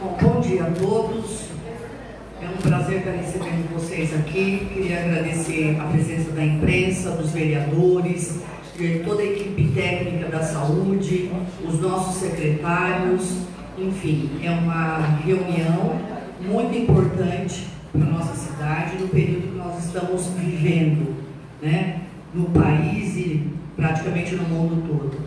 Bom, bom dia a todos. É um prazer estar recebendo vocês aqui. Queria agradecer a presença da imprensa, dos vereadores, de toda a equipe técnica da saúde, os nossos secretários. Enfim, é uma reunião muito importante para nossa cidade no período que nós estamos vivendo, né? no país e praticamente no mundo todo.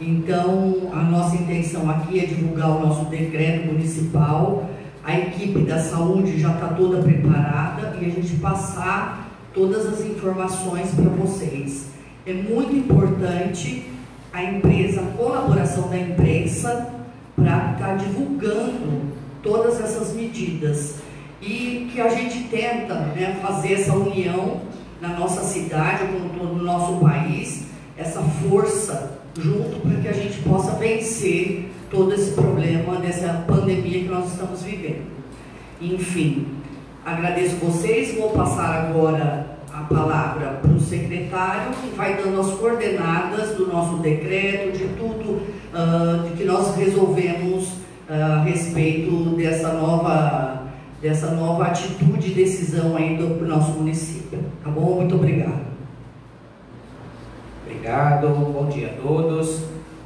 Então, a nossa intenção aqui é divulgar o nosso decreto municipal, a equipe da saúde já está toda preparada e a gente passar todas as informações para vocês. É muito importante a empresa, a colaboração da imprensa para estar tá divulgando todas essas medidas e que a gente tenta né, fazer essa união na nossa cidade, como todo no nosso país, essa força junto para que a gente possa vencer todo esse problema dessa pandemia que nós estamos vivendo. Enfim, agradeço vocês, vou passar agora a palavra para o secretário, que vai dando as coordenadas do nosso decreto, de tudo uh, que nós resolvemos uh, a respeito dessa nova, dessa nova atitude e decisão aí do, do nosso município. Tá bom? Muito obrigado. Obrigado, bom dia a todos.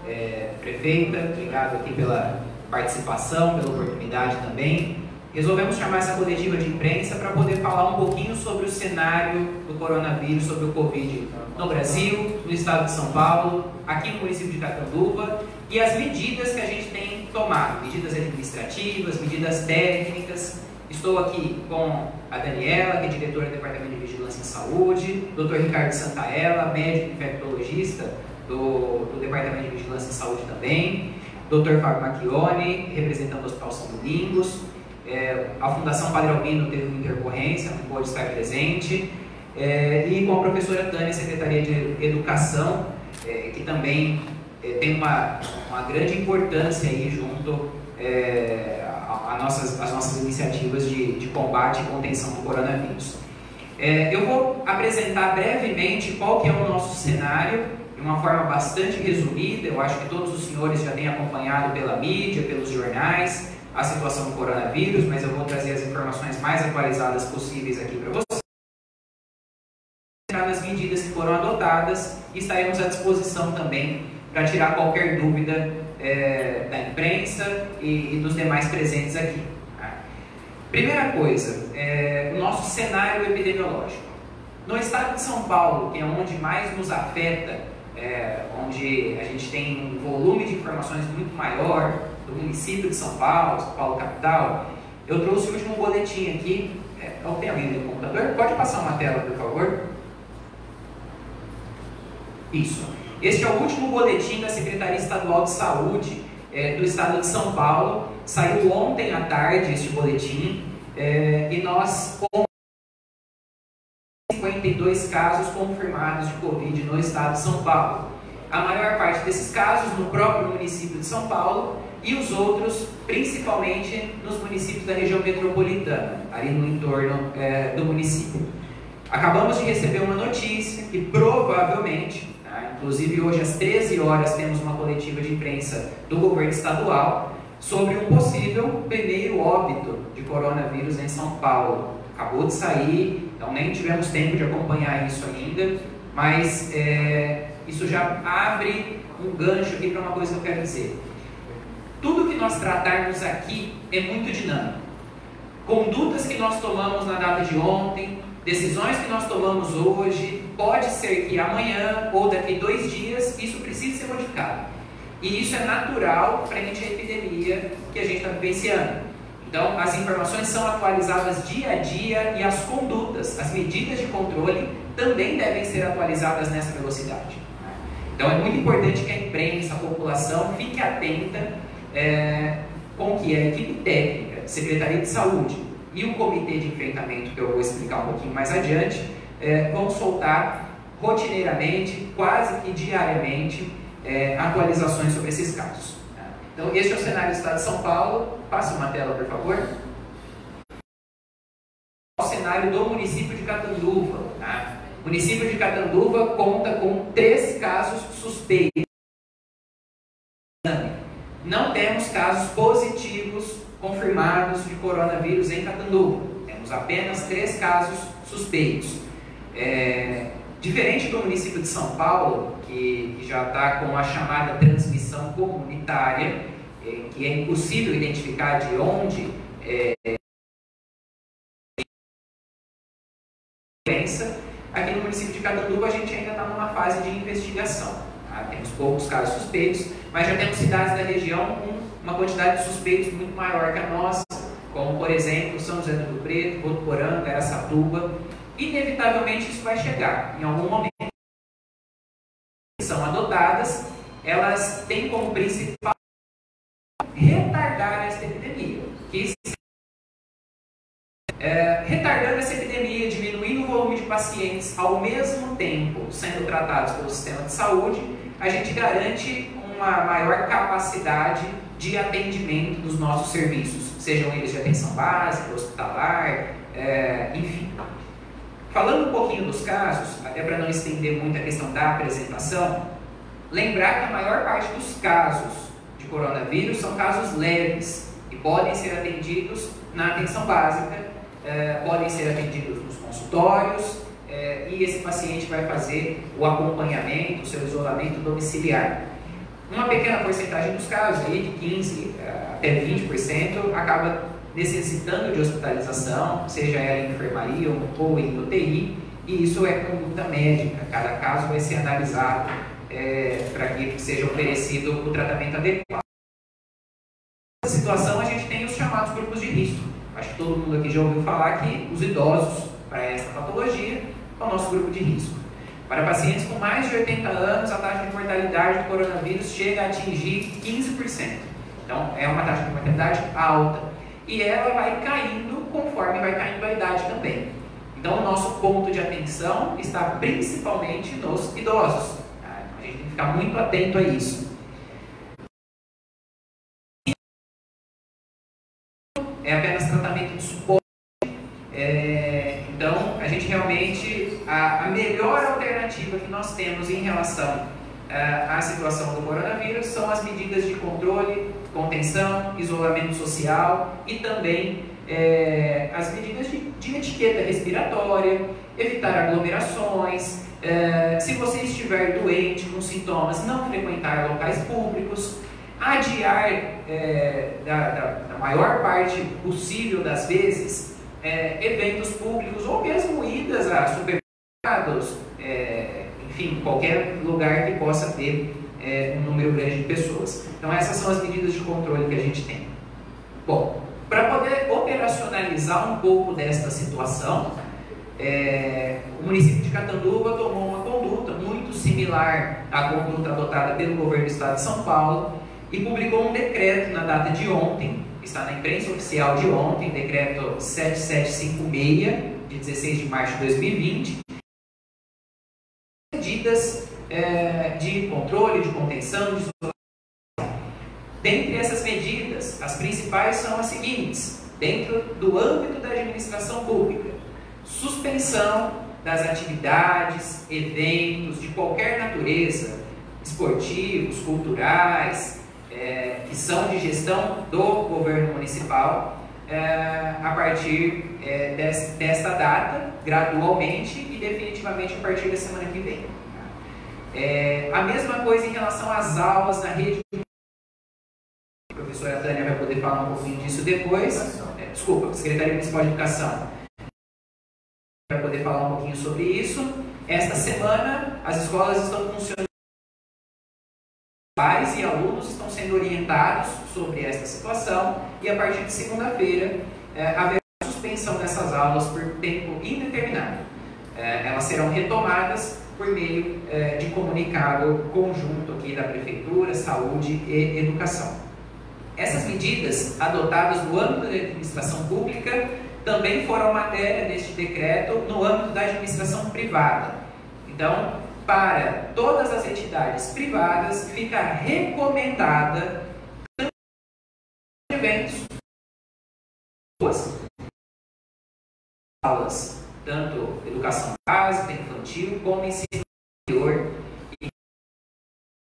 É, prefeita, obrigado aqui pela participação, pela oportunidade também. Resolvemos chamar essa coletiva de imprensa para poder falar um pouquinho sobre o cenário do coronavírus, sobre o Covid no Brasil, no estado de São Paulo, aqui no município de Catanduva e as medidas que a gente tem tomado, medidas administrativas, medidas técnicas. Estou aqui com a Daniela, que é diretora do Departamento de Vigilância em Saúde, Dr. Ricardo Santaella, médico infectologista do, do Departamento de Vigilância em Saúde também, Dr. Fábio Macchione, representando o Hospital São Domingos, é, a Fundação Padre Albino teve uma intercorrência, não pôde estar presente, é, e com a professora Tânia, Secretaria de Educação, é, que também é, tem uma, uma grande importância aí junto é, nossas, as nossas iniciativas de, de combate e contenção do coronavírus. É, eu vou apresentar brevemente qual que é o nosso cenário, de uma forma bastante resumida, eu acho que todos os senhores já têm acompanhado pela mídia, pelos jornais, a situação do coronavírus, mas eu vou trazer as informações mais atualizadas possíveis aqui para vocês. Nas medidas que foram adotadas e estaremos à disposição também para tirar qualquer dúvida é, da imprensa e, e, dos demais presentes aqui. Tá? Primeira coisa, é, o nosso cenário epidemiológico. No estado de São Paulo, que é onde mais nos afeta, é, onde a gente tem um volume de informações muito maior, do município de São Paulo, São Paulo capital, eu trouxe o último boletim aqui. É, não tem alguém no computador? Pode passar uma tela, por favor? Isso. Este é o último boletim da Secretaria Estadual de Saúde é, do Estado de São Paulo. Saiu ontem à tarde este boletim é, e nós 52 casos confirmados de Covid no Estado de São Paulo. A maior parte desses casos no próprio município de São Paulo e os outros principalmente nos municípios da região metropolitana, ali no entorno é, do município. Acabamos de receber uma notícia que provavelmente, inclusive hoje às 13 horas temos uma coletiva de imprensa do governo estadual sobre um possível primeiro óbito de coronavírus em São Paulo. Acabou de sair, então nem tivemos tempo de acompanhar isso ainda, mas é, isso já abre um gancho aqui para uma coisa que eu quero dizer. Tudo que nós tratarmos aqui é muito dinâmico. Condutas que nós tomamos na data de ontem, decisões que nós tomamos hoje, pode ser que amanhã ou daqui dois dias isso precise ser modificado. E isso é natural frente à epidemia que a gente está vivenciando. Então, as informações são atualizadas dia a dia e as condutas, as medidas de controle também devem ser atualizadas nessa velocidade. Então, é muito importante que a imprensa, a população fique atenta é, com que a equipe técnica, Secretaria de Saúde e o Comitê de Enfrentamento, que eu vou explicar um pouquinho mais adiante, é, vão soltar rotineiramente, quase que diariamente, é, atualizações sobre esses casos. Então, este é o cenário do Estado de São Paulo. Passe uma tela, por favor. ao cenário do município de Catanduva. Tá? O município de Catanduva conta com três casos suspeitos. Não temos casos positivos confirmados de coronavírus em Catanduva. Temos apenas três casos suspeitos. É, diferente do município de São Paulo, que, que já está com a chamada transmissão comunitária, é, que é impossível identificar de onde é, doença, aqui no município de Catanduva a gente ainda está numa fase de investigação. Tá? Temos poucos casos suspeitos, mas já temos cidades da região com uma quantidade de suspeitos muito maior que a nossa, como por exemplo São José do Rio Preto, Votuporanga, Aracatuba. Inevitavelmente isso vai chegar em algum momento. São adotadas, elas têm como principal retardar essa epidemia. Que é, retardando essa epidemia, diminuindo o volume de pacientes ao mesmo tempo sendo tratados pelo sistema de saúde, a gente garante uma maior capacidade de atendimento dos nossos serviços, sejam eles de atenção básica, hospitalar, é, enfim. Falando um pouquinho dos casos, até para não estender muito a questão da apresentação, lembrar que a maior parte dos casos de coronavírus são casos leves e podem ser atendidos na atenção básica, é, podem ser atendidos nos consultórios é, e esse paciente vai fazer o acompanhamento, o seu isolamento domiciliar. Uma pequena porcentagem dos casos, aí de 15% eh, até 20%, acaba necessitando de hospitalização, seja ela em enfermaria ou em UTI, e isso é conduta médica. Cada caso vai ser analisado é, para que seja oferecido o tratamento adequado. Nessa situação, a gente tem os chamados grupos de risco. Acho que todo mundo aqui já ouviu falar que os idosos, para essa patologia, é o nosso grupo de risco. Para pacientes com mais de 80 anos, a taxa de mortalidade do coronavírus chega a atingir 15%. Então, é uma taxa de mortalidade alta. E ela vai caindo conforme vai caindo a idade também. Então, o nosso ponto de atenção está principalmente nos idosos. Tá? A gente tem que ficar muito atento a isso. É apenas tratamento de suporte. É, então, a gente realmente, a, a melhor alternativa que nós temos em relação uh, à situação do coronavírus são as medidas de controle, contenção, isolamento social e também é, as medidas de, de, etiqueta respiratória, evitar aglomerações, é, se você estiver doente com sintomas, não frequentar locais públicos, adiar é, da, da, da, maior parte possível das vezes eventos públicos ou mesmo idas a supermercados, enfim, qualquer lugar que possa ter é, um número grande de pessoas. Então essas são as medidas de controle que a gente tem. Bom, para poder operacionalizar um pouco desta situação, é, o município de Catanduva tomou uma conduta muito similar à conduta adotada pelo governo do estado de São Paulo e publicou um decreto na data de ontem, está na imprensa oficial de ontem, decreto 7756, de 16 de março de 2020, medidas é, de controle, de contenção, de Dentre essas medidas, as principais são as seguintes: dentro do âmbito da administração pública, suspensão das atividades, eventos de qualquer natureza, esportivos, culturais, é, que são de gestão do governo municipal, é, a partir é, des, desta data, gradualmente e definitivamente a partir da semana que vem. É, a mesma coisa em relação às aulas na rede. A professora Tânia vai poder falar um pouquinho disso depois. É, desculpa, Secretaria Municipal de Educação vai poder falar um pouquinho sobre isso. Esta semana, as escolas estão funcionando. Pais e alunos estão sendo orientados sobre esta situação e a partir de segunda-feira é, haverá suspensão dessas aulas por tempo indeterminado. É, elas serão retomadas por meio é, de comunicado conjunto aqui da Prefeitura, Saúde e Educação. Essas medidas adotadas no âmbito da administração pública também foram matéria deste decreto no âmbito da administração privada. Então, para todas as entidades privadas, fica recomendada eventos aulas, tanto educação básica, infantil, como ensino superior, e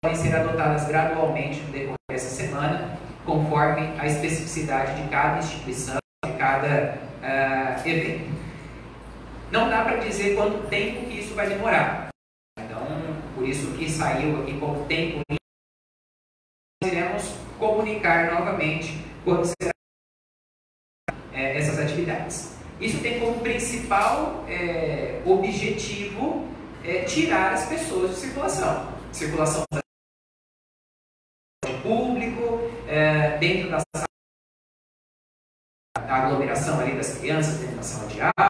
podem ser adotadas gradualmente no decorrer dessa semana, conforme a especificidade de cada instituição, de cada uh, evento. Não dá para dizer quanto tempo que isso vai demorar. Então, por isso que saiu aqui como tempo nós iremos comunicar novamente quando será é, essas atividades. Isso tem como principal é, objetivo é, tirar as pessoas de circulação. Circulação público, é, dentro da aglomeração ali das crianças, dentro da sala de aula,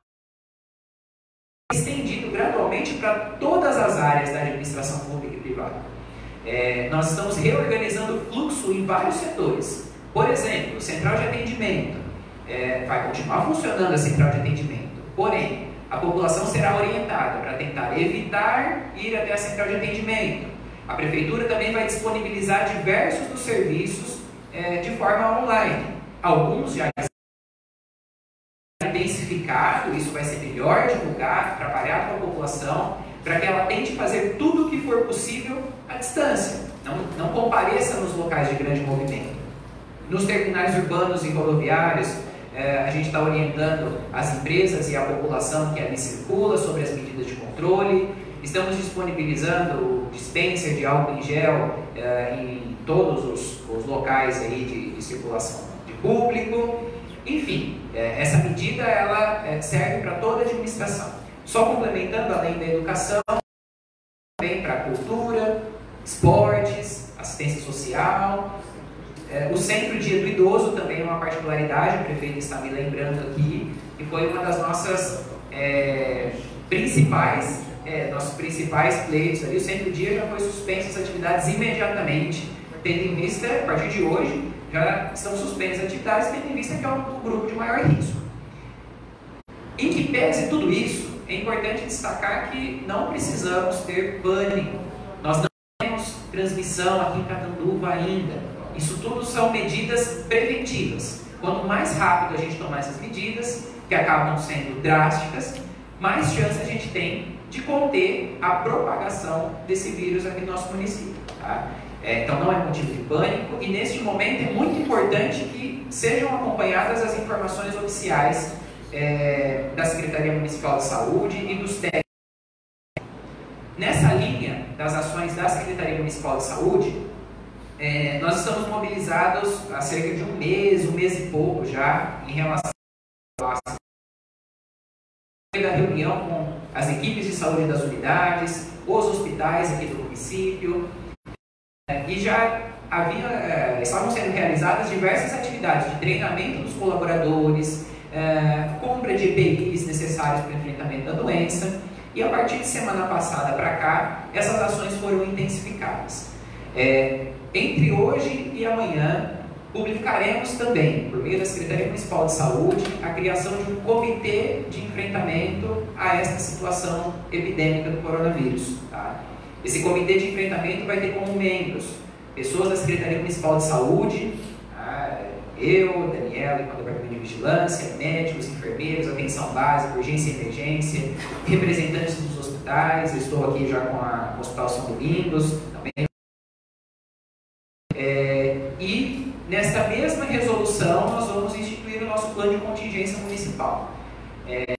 estendido gradualmente para todas as áreas da administração pública e privada. É, nós estamos reorganizando o fluxo em vários setores. Por exemplo, central de atendimento. É, vai continuar funcionando a central de atendimento, porém, a população será orientada para tentar evitar ir até a central de atendimento. A prefeitura também vai disponibilizar diversos dos serviços é, de forma online. Alguns já intensificado, isso vai ser melhor divulgado, trabalhado com a população, para que ela tente fazer tudo o que for possível à distância. Não, não compareça nos locais de grande movimento. Nos terminais urbanos e rodoviários, a gente está orientando as empresas e a população que ali circula sobre as medidas de controle. Estamos disponibilizando dispenser de álcool em gel eh, em todos os, os locais aí de, de circulação de público. Enfim, é, essa medida ela é, serve para toda a administração. Só complementando, além da educação, também para a cultura, esportes, assistência social. É, o Centro Dia do Idoso também é uma particularidade, o prefeito está me lembrando aqui, e foi uma das nossas é, principais, é, nossos principais pleitos ali. O Centro Dia já foi suspenso as atividades imediatamente, tendo em vista, a partir de hoje, já estão suspensas atividades, tendo em vista que é o grupo de maior risco. Em que pese tudo isso, é importante destacar que não precisamos ter pânico. Nós não temos transmissão aqui em Catanduva ainda. Isso tudo são medidas preventivas. Quanto mais rápido a gente tomar essas medidas, que acabam sendo drásticas, mais chance a gente tem de conter a propagação desse vírus aqui no nosso município. Tá? É, então não é motivo de pânico e neste momento é muito importante que sejam acompanhadas as informações oficiais é, da Secretaria Municipal de Saúde e dos técnicos. Nessa linha das ações da Secretaria Municipal de Saúde, é, nós estamos mobilizados há cerca de um mês, um mês e pouco já, em relação à reunião com as equipes de saúde das unidades, os hospitais aqui do município, e já havia, é, estavam sendo realizadas diversas atividades de treinamento dos colaboradores, é, compra de EPIs necessários para o enfrentamento da doença, e a partir de semana passada para cá, essas ações foram intensificadas. É, entre hoje e amanhã, publicaremos também, por meio da Secretaria Municipal de Saúde, a criação de um comitê de enfrentamento a esta situação epidêmica do coronavírus. Tá? Esse comitê de enfrentamento vai ter como membros pessoas da Secretaria Municipal de Saúde, tá? eu, Daniela, com o Departamento de Vigilância, médicos, enfermeiros, atenção básica, urgência e emergência, representantes dos hospitais, estou aqui já com, o Hospital São Domingos. É, e nesta mesma resolução nós vamos instituir o nosso plano de contingência municipal. É,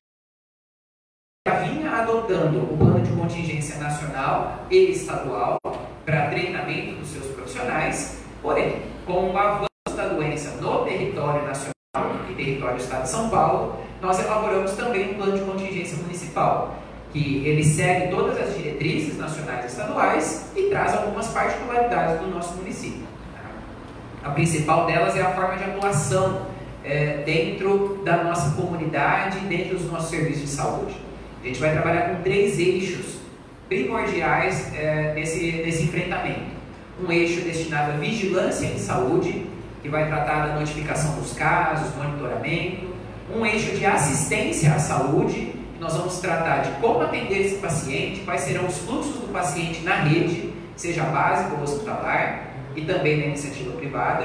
já vinha adotando o plano de contingência nacional e estadual para treinamento dos seus profissionais, porém, com o avanço da doença no território nacional e território do Estado de São Paulo, nós elaboramos também um plano de contingência municipal, que ele segue todas as diretrizes nacionais e estaduais e traz algumas particularidades do nosso município. A principal delas é a forma de atuação é, dentro da nossa comunidade, dentro dos nossos serviços de saúde. A gente vai trabalhar com três eixos primordiais é, nesse, nesse enfrentamento. Um eixo destinado à vigilância em saúde, que vai tratar da notificação dos casos, monitoramento. Um eixo de assistência à saúde, nós vamos tratar de como atender esse paciente, quais serão os fluxos do paciente na rede, seja básica ou hospitalar, e também na iniciativa privada.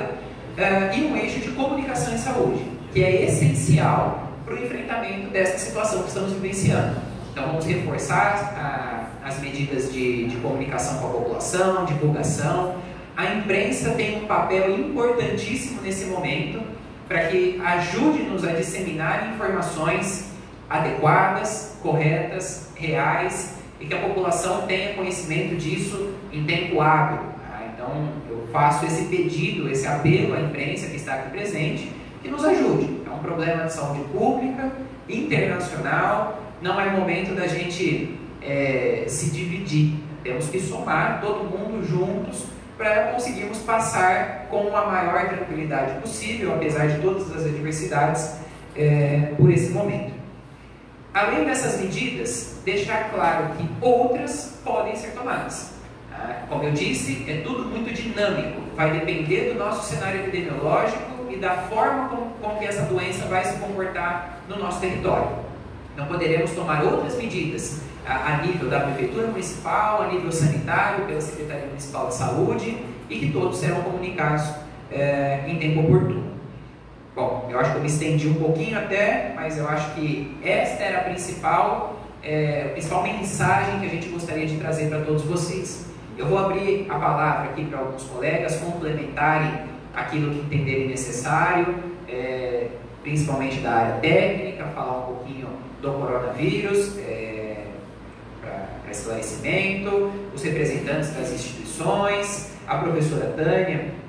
Uh, e um eixo de comunicação em saúde, que é essencial para o enfrentamento dessa situação que estamos vivenciando. Então, vamos reforçar a, as medidas de, de comunicação com a população, divulgação. A imprensa tem um papel importantíssimo nesse momento para que ajude-nos a disseminar informações adequadas, corretas, reais e que a população tenha conhecimento disso em tempo hábil. Tá? Então, eu faço esse pedido, esse apelo à imprensa que está aqui presente, que nos ajude. É um problema de saúde pública, internacional, não é momento da gente é, se dividir. Temos que somar todo mundo juntos para conseguirmos passar com a maior tranquilidade possível, apesar de todas as adversidades, é, por esse momento. Além dessas medidas, deixar claro que outras podem ser tomadas. Tá? Como eu disse, é tudo muito dinâmico, vai depender do nosso cenário epidemiológico e da forma com, com que essa doença vai se comportar no nosso território. Não poderemos tomar outras medidas a, a, nível da Prefeitura Municipal, a nível sanitário, pela Secretaria Municipal de Saúde e que todos serão comunicados é, em tempo oportuno. Bom, eu acho que eu me estendi um pouquinho até, mas eu acho que esta era a principal, é, a principal mensagem que a gente gostaria de trazer para todos vocês. Eu vou abrir a palavra aqui para alguns colegas complementarem aquilo que entenderem necessário, é, principalmente da área técnica, falar um pouquinho do coronavírus, é, para esclarecimento, os representantes das instituições, a professora Tânia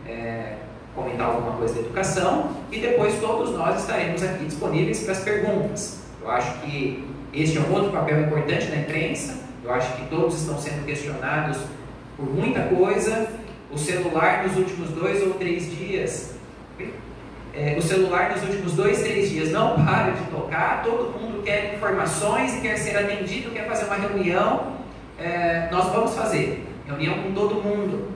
comentar alguma coisa da educação e depois todos nós estaremos aqui disponíveis para as perguntas. Eu acho que este é um outro papel importante da imprensa, eu acho que todos estão sendo questionados por muita coisa. O celular nos últimos dois ou três dias, é, o celular nos últimos dois, três dias não para de tocar, todo mundo quer informações quer ser atendido, quer fazer uma reunião. É, nós vamos fazer reunião com todo mundo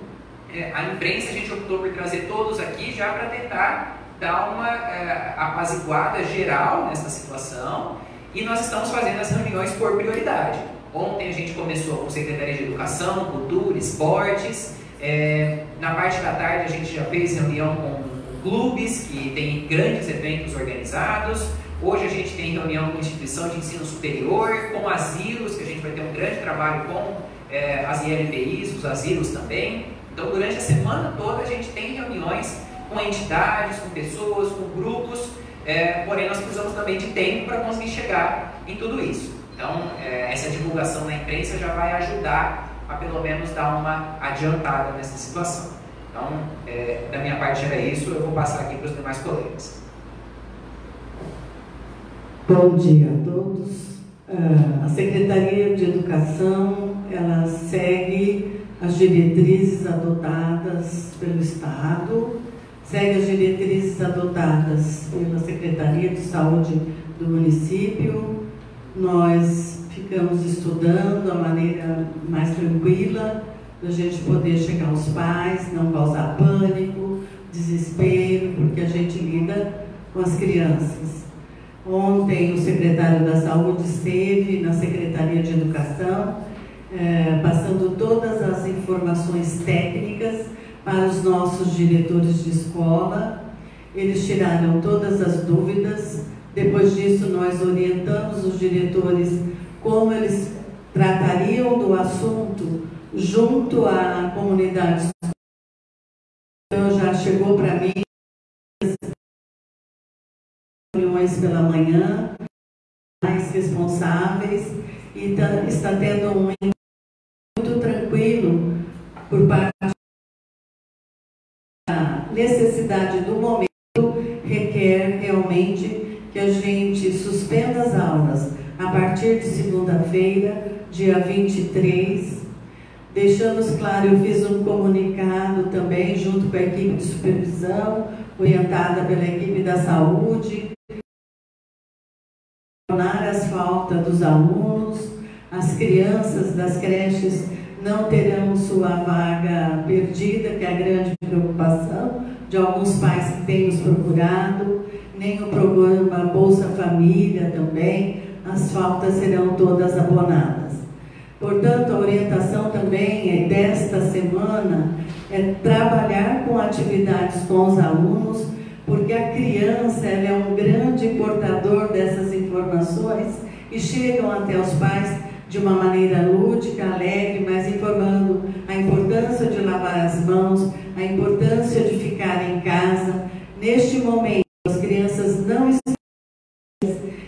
a imprensa a gente optou por trazer todos aqui já para tentar dar uma é, apaziguada geral nessa situação e nós estamos fazendo as reuniões por prioridade. Ontem a gente começou com Secretaria de Educação, Cultura, Esportes. É, na parte da tarde a gente já fez reunião com clubes que têm grandes eventos organizados. Hoje a gente tem reunião com instituição de ensino superior, com asilos, que a gente vai ter um grande trabalho com é, as ILPIs, os asilos também. Então, durante a semana toda, a gente tem reuniões com entidades, com pessoas, com grupos, é, porém, nós precisamos também de tempo para conseguir chegar em tudo isso. Então, é, essa divulgação na imprensa já vai ajudar a pelo menos dar uma adiantada nessa situação. Então, é, da minha parte era isso, eu vou passar aqui para os demais colegas. Bom dia a todos. Uh, a Secretaria de Educação, ela segue as diretrizes adotadas pelo Estado, segue as diretrizes adotadas pela Secretaria de Saúde do município. Nós ficamos estudando a maneira mais tranquila da gente poder chegar aos pais, não causar pânico, desespero, porque a gente lida com as crianças. Ontem o secretário da Saúde esteve na Secretaria de Educação é, passando todas as informações técnicas para os nossos diretores de escola. Eles tiraram todas as dúvidas. Depois disso, nós orientamos os diretores como eles tratariam do assunto junto à comunidade. Então, já chegou para mim reuniões pela manhã, mais responsáveis, e tá, está tendo um tranquilo por parte da necessidade do momento, requer realmente que a gente suspenda as aulas a partir de segunda-feira, dia 23. Deixamos claro, eu fiz um comunicado também junto com a equipe de supervisão, orientada pela equipe da saúde, as faltas dos alunos, as crianças das creches não terão sua vaga perdida, que é a grande preocupação de alguns pais que têm nos procurado, nem o programa Bolsa Família também, as faltas serão todas abonadas. Portanto, a orientação também é desta semana é trabalhar com atividades com os alunos porque a criança ela é um grande portador dessas informações e chegam até os pais de uma maneira lúdica, alegre, mas informando a importância de lavar as mãos, a importância de ficar em casa. Neste momento, as crianças não estão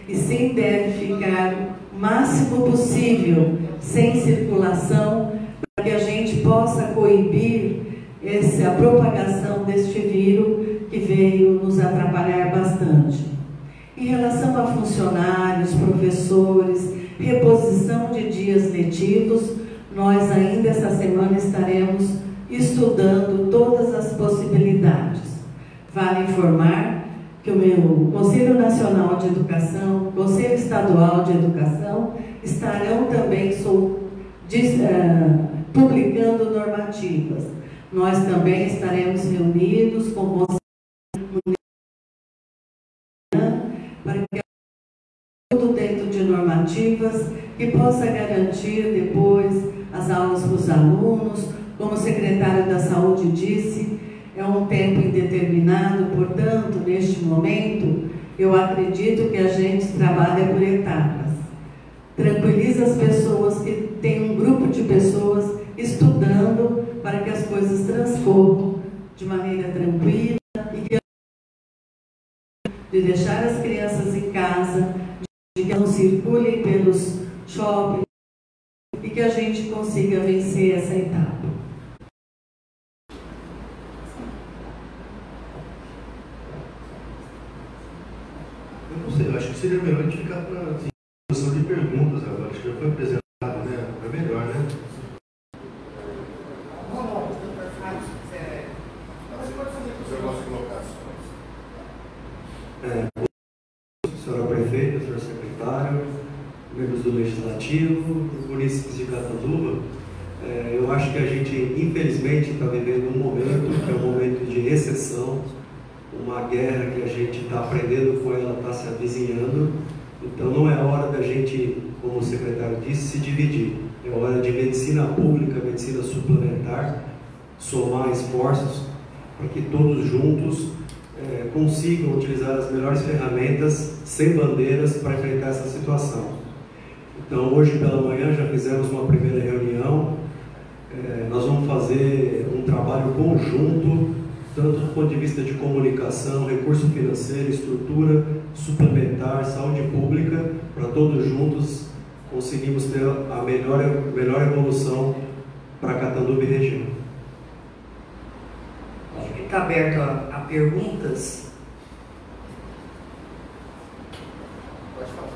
e sim devem ficar o máximo possível sem circulação, para que a gente possa coibir essa propagação deste vírus que veio nos atrapalhar bastante. Em relação a funcionários, professores, reposição de dias letivos, nós ainda essa semana estaremos estudando todas as possibilidades. Vale informar que o meu Conselho Nacional de Educação, Conselho Estadual de Educação, estarão também sou, uh, publicando normativas. Nós também estaremos reunidos com o Conselho para que tudo de normativas que possa garantir depois as aulas para os alunos, como o secretário da Saúde disse, é um tempo indeterminado, portanto, neste momento, eu acredito que a gente trabalha por etapas. Tranquiliza as pessoas que tem um grupo de pessoas estudando para que as coisas transcorram de maneira tranquila e que de deixar as crianças em casa, que não circulem pelos shoppings e que a gente consiga vencer essa etapa. Eu não sei, eu acho que seria melhor a gente ficar para a assim, de perguntas agora. Acho que já foi apresentado, né? É melhor, né? É, senhora prefeita, senhor secretário, membros do Legislativo, munícipes de Cataduba, é, eu acho que a gente, infelizmente, está vivendo um momento que é um momento de recessão, uma guerra que a gente está aprendendo com ela, está se avizinhando. Então não é hora da gente, como o secretário disse, se dividir. É hora de medicina pública, medicina suplementar, somar esforços para que todos juntos é, consigam utilizar as melhores ferramentas sem bandeiras para enfrentar essa situação. Então hoje pela manhã já fizemos uma primeira reunião. É, nós vamos fazer um trabalho conjunto tanto do ponto de vista de comunicação, recurso financeiro, estrutura suplementar, saúde pública, para todos juntos conseguimos ter a melhor, melhor evolução para Catanduva e região. Está aberto a, a perguntas. Pode falar.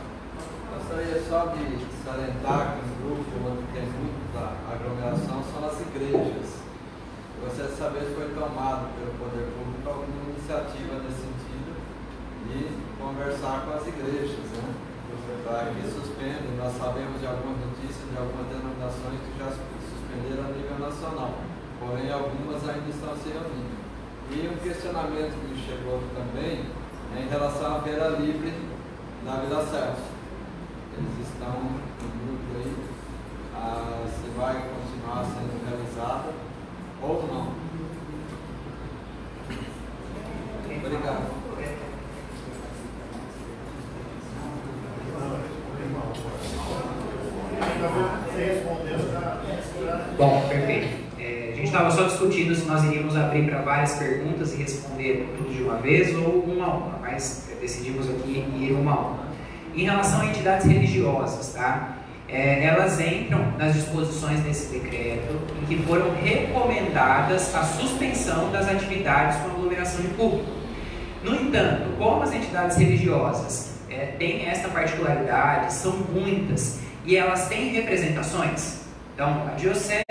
Gostaria só de salientar que os grupos onde tem muita aglomeração são as igrejas gostaria de saber se foi tomado pelo poder público alguma iniciativa nesse sentido e conversar com as igrejas, né? Para que suspendem, nós sabemos de algumas notícias de algumas denominações que já suspenderam a nível nacional, porém algumas ainda estão se reunindo. E um questionamento que me chegou também é em relação à feira livre na Vila Celso. Eles estão no grupo aí, ah, se vai continuar sendo realizada ou não. Obrigado. Bom, perfeito. É, a gente estava só discutindo se nós iríamos abrir para várias perguntas e responder tudo de uma vez ou uma a uma, mas decidimos aqui ir uma a uma. Em relação a entidades religiosas, tá? é, elas entram nas disposições desse decreto em que foram recomendadas a suspensão das atividades com aglomeração de público. No entanto, como as entidades religiosas é, têm esta particularidade, são muitas, e elas têm representações. Então, a Diocese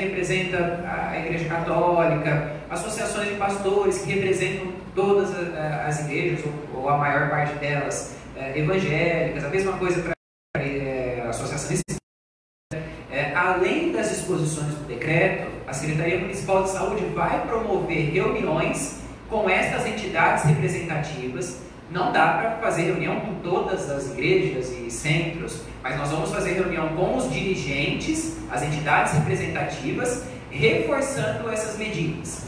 representa a Igreja Católica, associações de pastores que representam todas as igrejas, ou, a maior parte delas é, evangélicas, a mesma coisa para além das disposições do decreto, a Secretaria Municipal de Saúde vai promover reuniões com estas entidades representativas. Não dá para fazer reunião com todas as igrejas e centros, mas nós vamos fazer reunião com os dirigentes, as entidades representativas, reforçando essas medidas.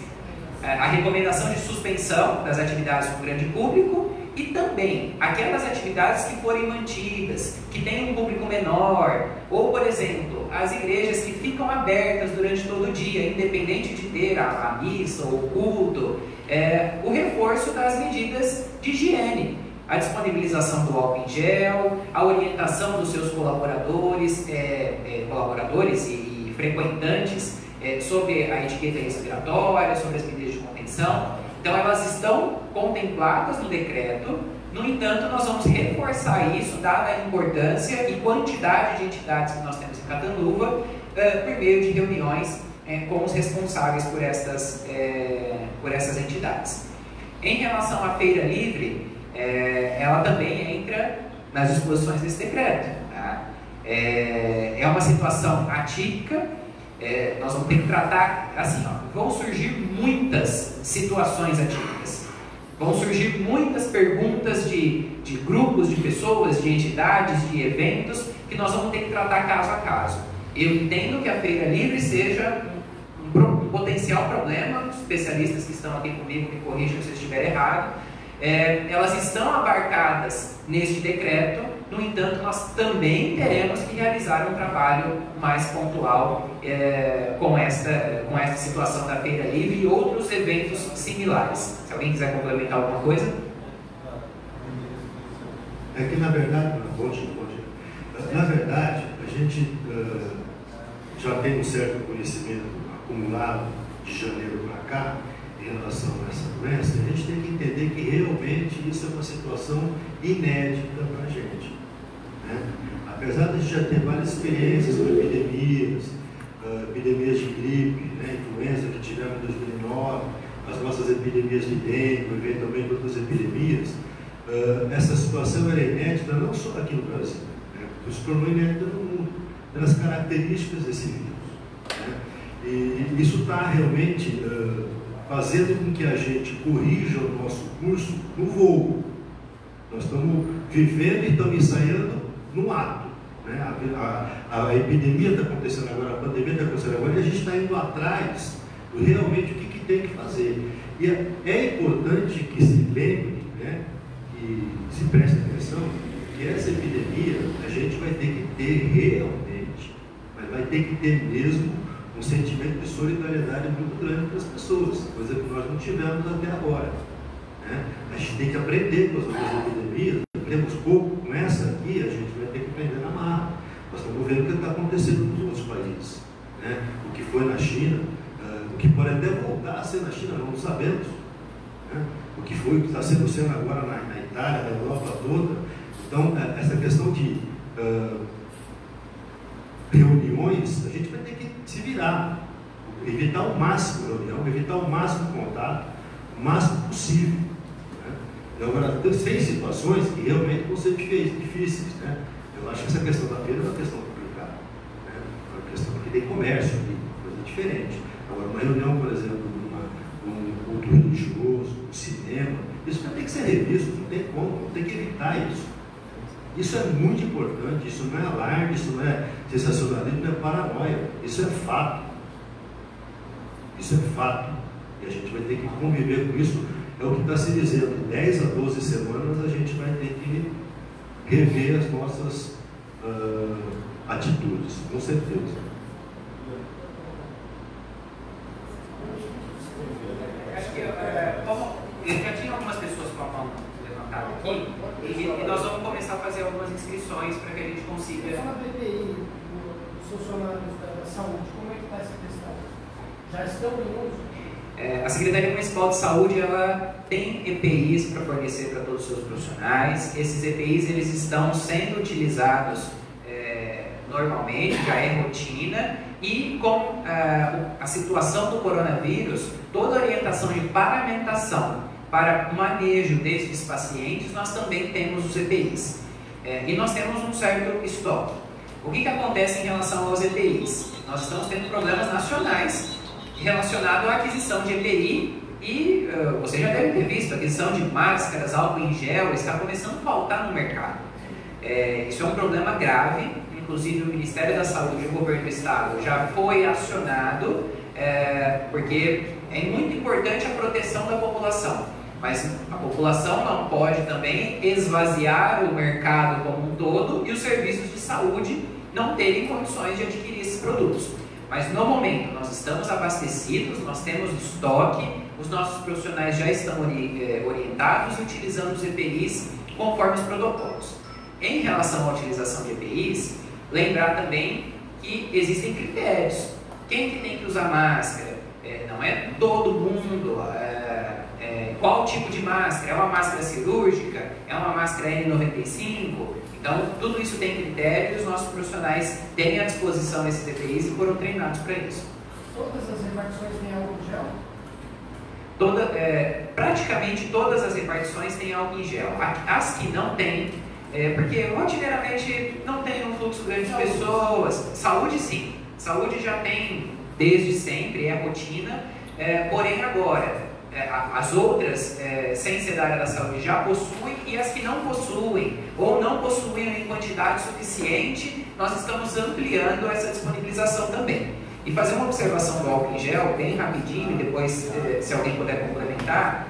é, a recomendação de suspensão das atividades com grande público e também aquelas atividades que forem mantidas, que têm um público menor, ou por exemplo, as igrejas que ficam abertas durante todo o dia, independente de ter a, a missa ou o culto, é, o reforço das medidas de higiene, a disponibilização do álcool em gel, a orientação dos seus colaboradores, é, é, colaboradores e, e frequentantes é, sobre a etiqueta respiratória, sobre as medidas de contenção. Então, elas estão contempladas no decreto, no entanto, nós vamos reforçar isso, dada a importância e quantidade de entidades que nós temos em Catanduva, é, por meio de reuniões é, com os responsáveis por essas, é, por essas entidades. Em relação à feira livre, ela também entra nas disposições desse decreto. Tá? É uma situação atípica, é, nós vamos ter que tratar assim, ó, vão surgir muitas situações atípicas. Vão surgir muitas perguntas de, de grupos de pessoas, de entidades, de eventos, que nós vamos ter que tratar caso a caso. Eu entendo que a feira livre seja um, um, um potencial problema, os especialistas que estão aqui comigo me corrijam se eu estiver errado, é, elas estão abarcadas neste decreto, no entanto, nós também teremos que realizar um trabalho mais pontual é, com, esta, com esta situação da Feira Livre e outros eventos similares. Se alguém quiser complementar alguma coisa. É que, na verdade. Na verdade, a gente uh, já tem um certo conhecimento acumulado de janeiro para cá, em relação a essa doença, a gente tem que entender que realmente isso é uma situação inédita para a gente. Né? Apesar de a gente já ter várias experiências com epidemias, uh, epidemias de gripe, né, influenza que tivemos em 2009, as nossas epidemias de dengue, eventualmente outras epidemias, uh, essa situação era inédita não só aqui no Brasil, né, se tornou inédita no mundo, pelas características desse vírus. Né? E isso está realmente uh, fazendo com que a gente corrija o nosso curso no voo. Nós estamos vivendo e estamos ensaiando no ato. Né? A, a, a epidemia está acontecendo agora, a pandemia está acontecendo agora, e a gente está indo atrás do realmente o que, que tem que fazer. E é, é importante que se lembre, né, que se preste atenção, que essa epidemia a gente vai ter que ter realmente, mas vai ter que ter mesmo um sentimento de solidariedade muito grande para as pessoas, coisa que nós não tivemos até agora. Né? A gente tem que aprender com as outras epidemias, aprendemos pouco com essa aqui, a gente vai ter que aprender na marra. Nós estamos vendo o que está acontecendo nos outros países. Né? O que foi na China, uh, o que pode até voltar a ser na China, não sabemos. Né? O que foi, o que está sendo agora na, na, Itália, na Europa toda. Então, uh, essa questão de uh, reuniões, a gente vai ter que se virar, evitar o máximo reunião, evitar o máximo contato, o máximo possível. Né? Agora, tem situações que realmente vão ser difíceis. Né? Eu acho que essa questão da feira é uma questão complicada. Né? É uma questão tem comércio ali, coisa diferente. Agora, uma reunião, por exemplo, numa, um culto religioso, um cinema, isso vai ter que ser revisto, não tem como, tem que evitar isso. Isso é muito importante, isso não é alarme, isso não é sensacionalismo, não é paranoia, isso é fato. Isso é fato. E a gente vai ter que conviver com isso. É o que está se dizendo. 10 a 12 semanas a gente vai ter que rever as nossas uh, atitudes, com certeza. Acho que, é, como, já tinha algumas pessoas com a mão levantada aqui, e, e, nós vamos começar a fazer algumas inscrições para que a gente consiga. Só na BPI, os funcionários da saúde, como é que está essa questão? Já estão em uso? É, a Secretaria Municipal de Saúde ela tem EPIs para fornecer para todos os seus profissionais. Esses EPIs eles estão sendo utilizados é, normalmente, já é rotina, e com é, a situação do coronavírus, toda orientação de paramentação para manejo desses pacientes, nós também temos os EPIs. É, e nós temos um certo estoque. O que, que acontece em relação aos EPIs? Nós estamos tendo problemas nacionais relacionados à aquisição de EPI e uh, você já deve ter visto, aquisição de máscaras, álcool em gel está começando a faltar no mercado. É, isso é um problema grave, inclusive o Ministério da Saúde e o Governo do Estado já foi acionado é, porque é muito importante a proteção da população. Mas a população não pode também esvaziar o mercado como um todo e os serviços de saúde não terem condições de adquirir esses produtos. Mas no momento nós estamos abastecidos, nós temos estoque, os nossos profissionais já estão eh, orientados utilizando os EPIs conforme os protocolos. Em relação à utilização de EPIs, lembrar também que existem critérios. Quem que tem que usar máscara? É, não é todo mundo. É, é, qual tipo de máscara? É uma máscara cirúrgica? É uma máscara N95? Então, tudo isso tem critério e os nossos profissionais têm à disposição esses EPIs e foram treinados para isso. Todas as repartições têm álcool em gel? Toda, é, praticamente todas as repartições têm álcool em gel. As que não têm, é, porque rotineiramente não tem um fluxo grande de pessoas. Saúde sim. Saúde já tem desde sempre, é rotina. É, porém agora, é, as outras, é, sem ser da área da saúde, já possuem e as que não possuem ou não possuem em quantidade suficiente, nós estamos ampliando essa disponibilização também. E fazer uma observação do álcool em gel, bem rapidinho, depois, é, se alguém puder complementar,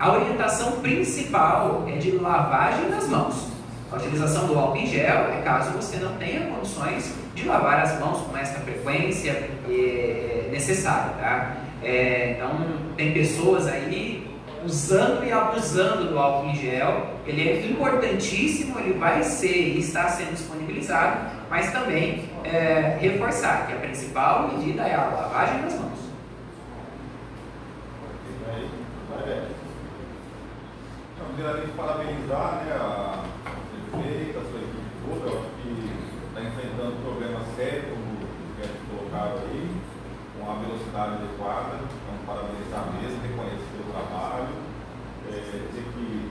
a orientação principal é de lavagem das mãos. A utilização do álcool em gel é caso você não tenha condições de lavar as mãos com esta frequência é, necessária. Tá? É, então, tem pessoas aí usando e abusando do álcool em gel. Ele é importantíssimo, ele vai ser e está sendo disponibilizado, mas também é, reforçar que a principal medida é a lavagem das mãos. Então, primeiramente, parabenizar né, a prefeita, a sua equipe toda, eu acho que está enfrentando um problema sério, como o que aí com a velocidade adequada, então parabenizar mesmo, reconhecer o trabalho, é, dizer que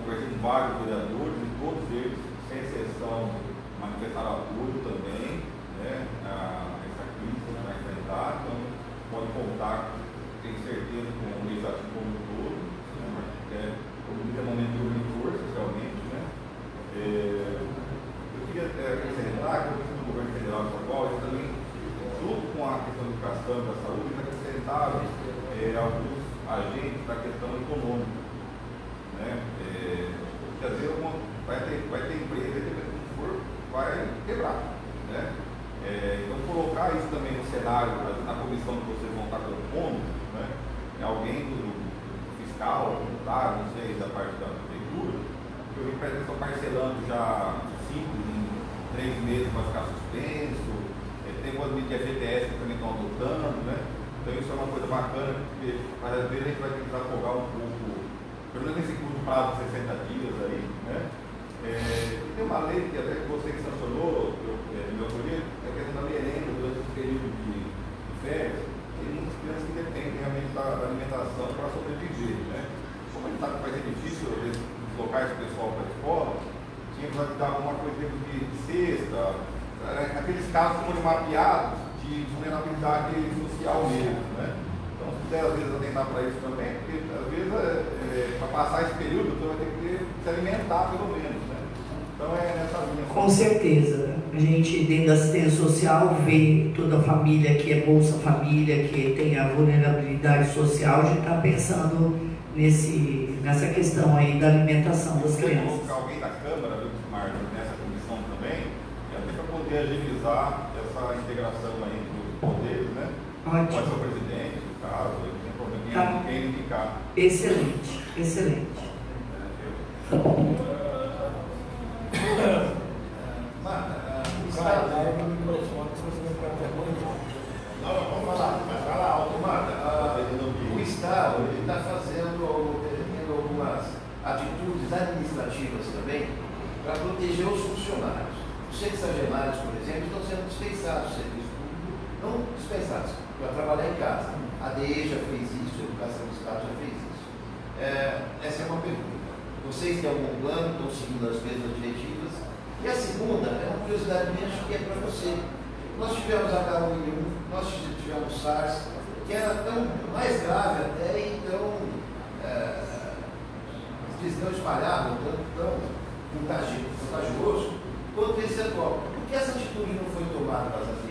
conversei com vários vereadores e todos eles, sem exceção, manifestaram apoio também né, a essa crise que vai enfrentar, então pode contar, tenho certeza, com o legislativo como um todo, né, é, é momento de força, realmente, né? É, eu queria é, acrescentar que o governo federal de São Paulo também junto com a questão da educação e da saúde, acrescentaram é, alguns agentes da questão econômica. Né? É, porque às vezes uma, vai, ter, vai ter empresa que for, vai quebrar. Né? É, então colocar isso também no cenário, na comissão que vocês vão estar propondo, né? É alguém do, do fiscal, tributário, não sei, da parte da prefeitura, que eu vi que estão parcelando já cinco em três meses para ficar suspenso, tem algumas medidas de FGTS que também estão adotando, né? Então isso é uma coisa bacana, porque às vezes a gente vai ter que desafogar um pouco, pelo menos nesse curto prazo de 60 dias aí, né? É, tem uma lei que até que você que sancionou, eu, é, meu autoria, é a questão da merenda durante esse período de, de férias. Tem muitas crianças que dependem realmente da, da alimentação para sobreviver, né? Como a gente sabe que vai ser difícil, às vezes, deslocar esse pessoal para a escola, tinha que dar alguma coisa de, de cesta, é, aqueles casos que foram mapeados de vulnerabilidade social mesmo. Né? Então, se puder, às vezes, atentar para isso também, porque, às vezes, é, é, para passar esse período, você vai ter que se alimentar, pelo menos. Né? Então, é nessa linha. Com certeza. A gente, dentro da assistência social, vê toda a família que é Bolsa Família, que tem a vulnerabilidade social, a gente está pensando nesse, nessa questão aí da alimentação das crianças. Alguém da Câmara, poder agilizar essa integração aí dos poderes, né? Ótimo. Pode ser o presidente, no caso, não tem problema tá. quem indicar. Excelente, excelente. Não, vamos falar, mas fala alto, Marta. o Estado está fazendo, tendo algumas atitudes administrativas também para proteger os funcionários. Os sexagenários, por exemplo, estão sendo dispensados do serviço público, não dispensados, para trabalhar em casa. A DE já fez isso, a Educação do Estado já fez isso. É, essa é uma pergunta. Vocês têm algum plano, estão seguindo as mesmas diretivas? E a segunda, é uma curiosidade minha, acho que é para você. Nós tivemos a H1N1, nós tivemos SARS, que era tão mais grave até e tão, é, tão espalhado, tão, tão contagioso, quanto esse atual. Por que essa atitude não foi tomada das anteriores?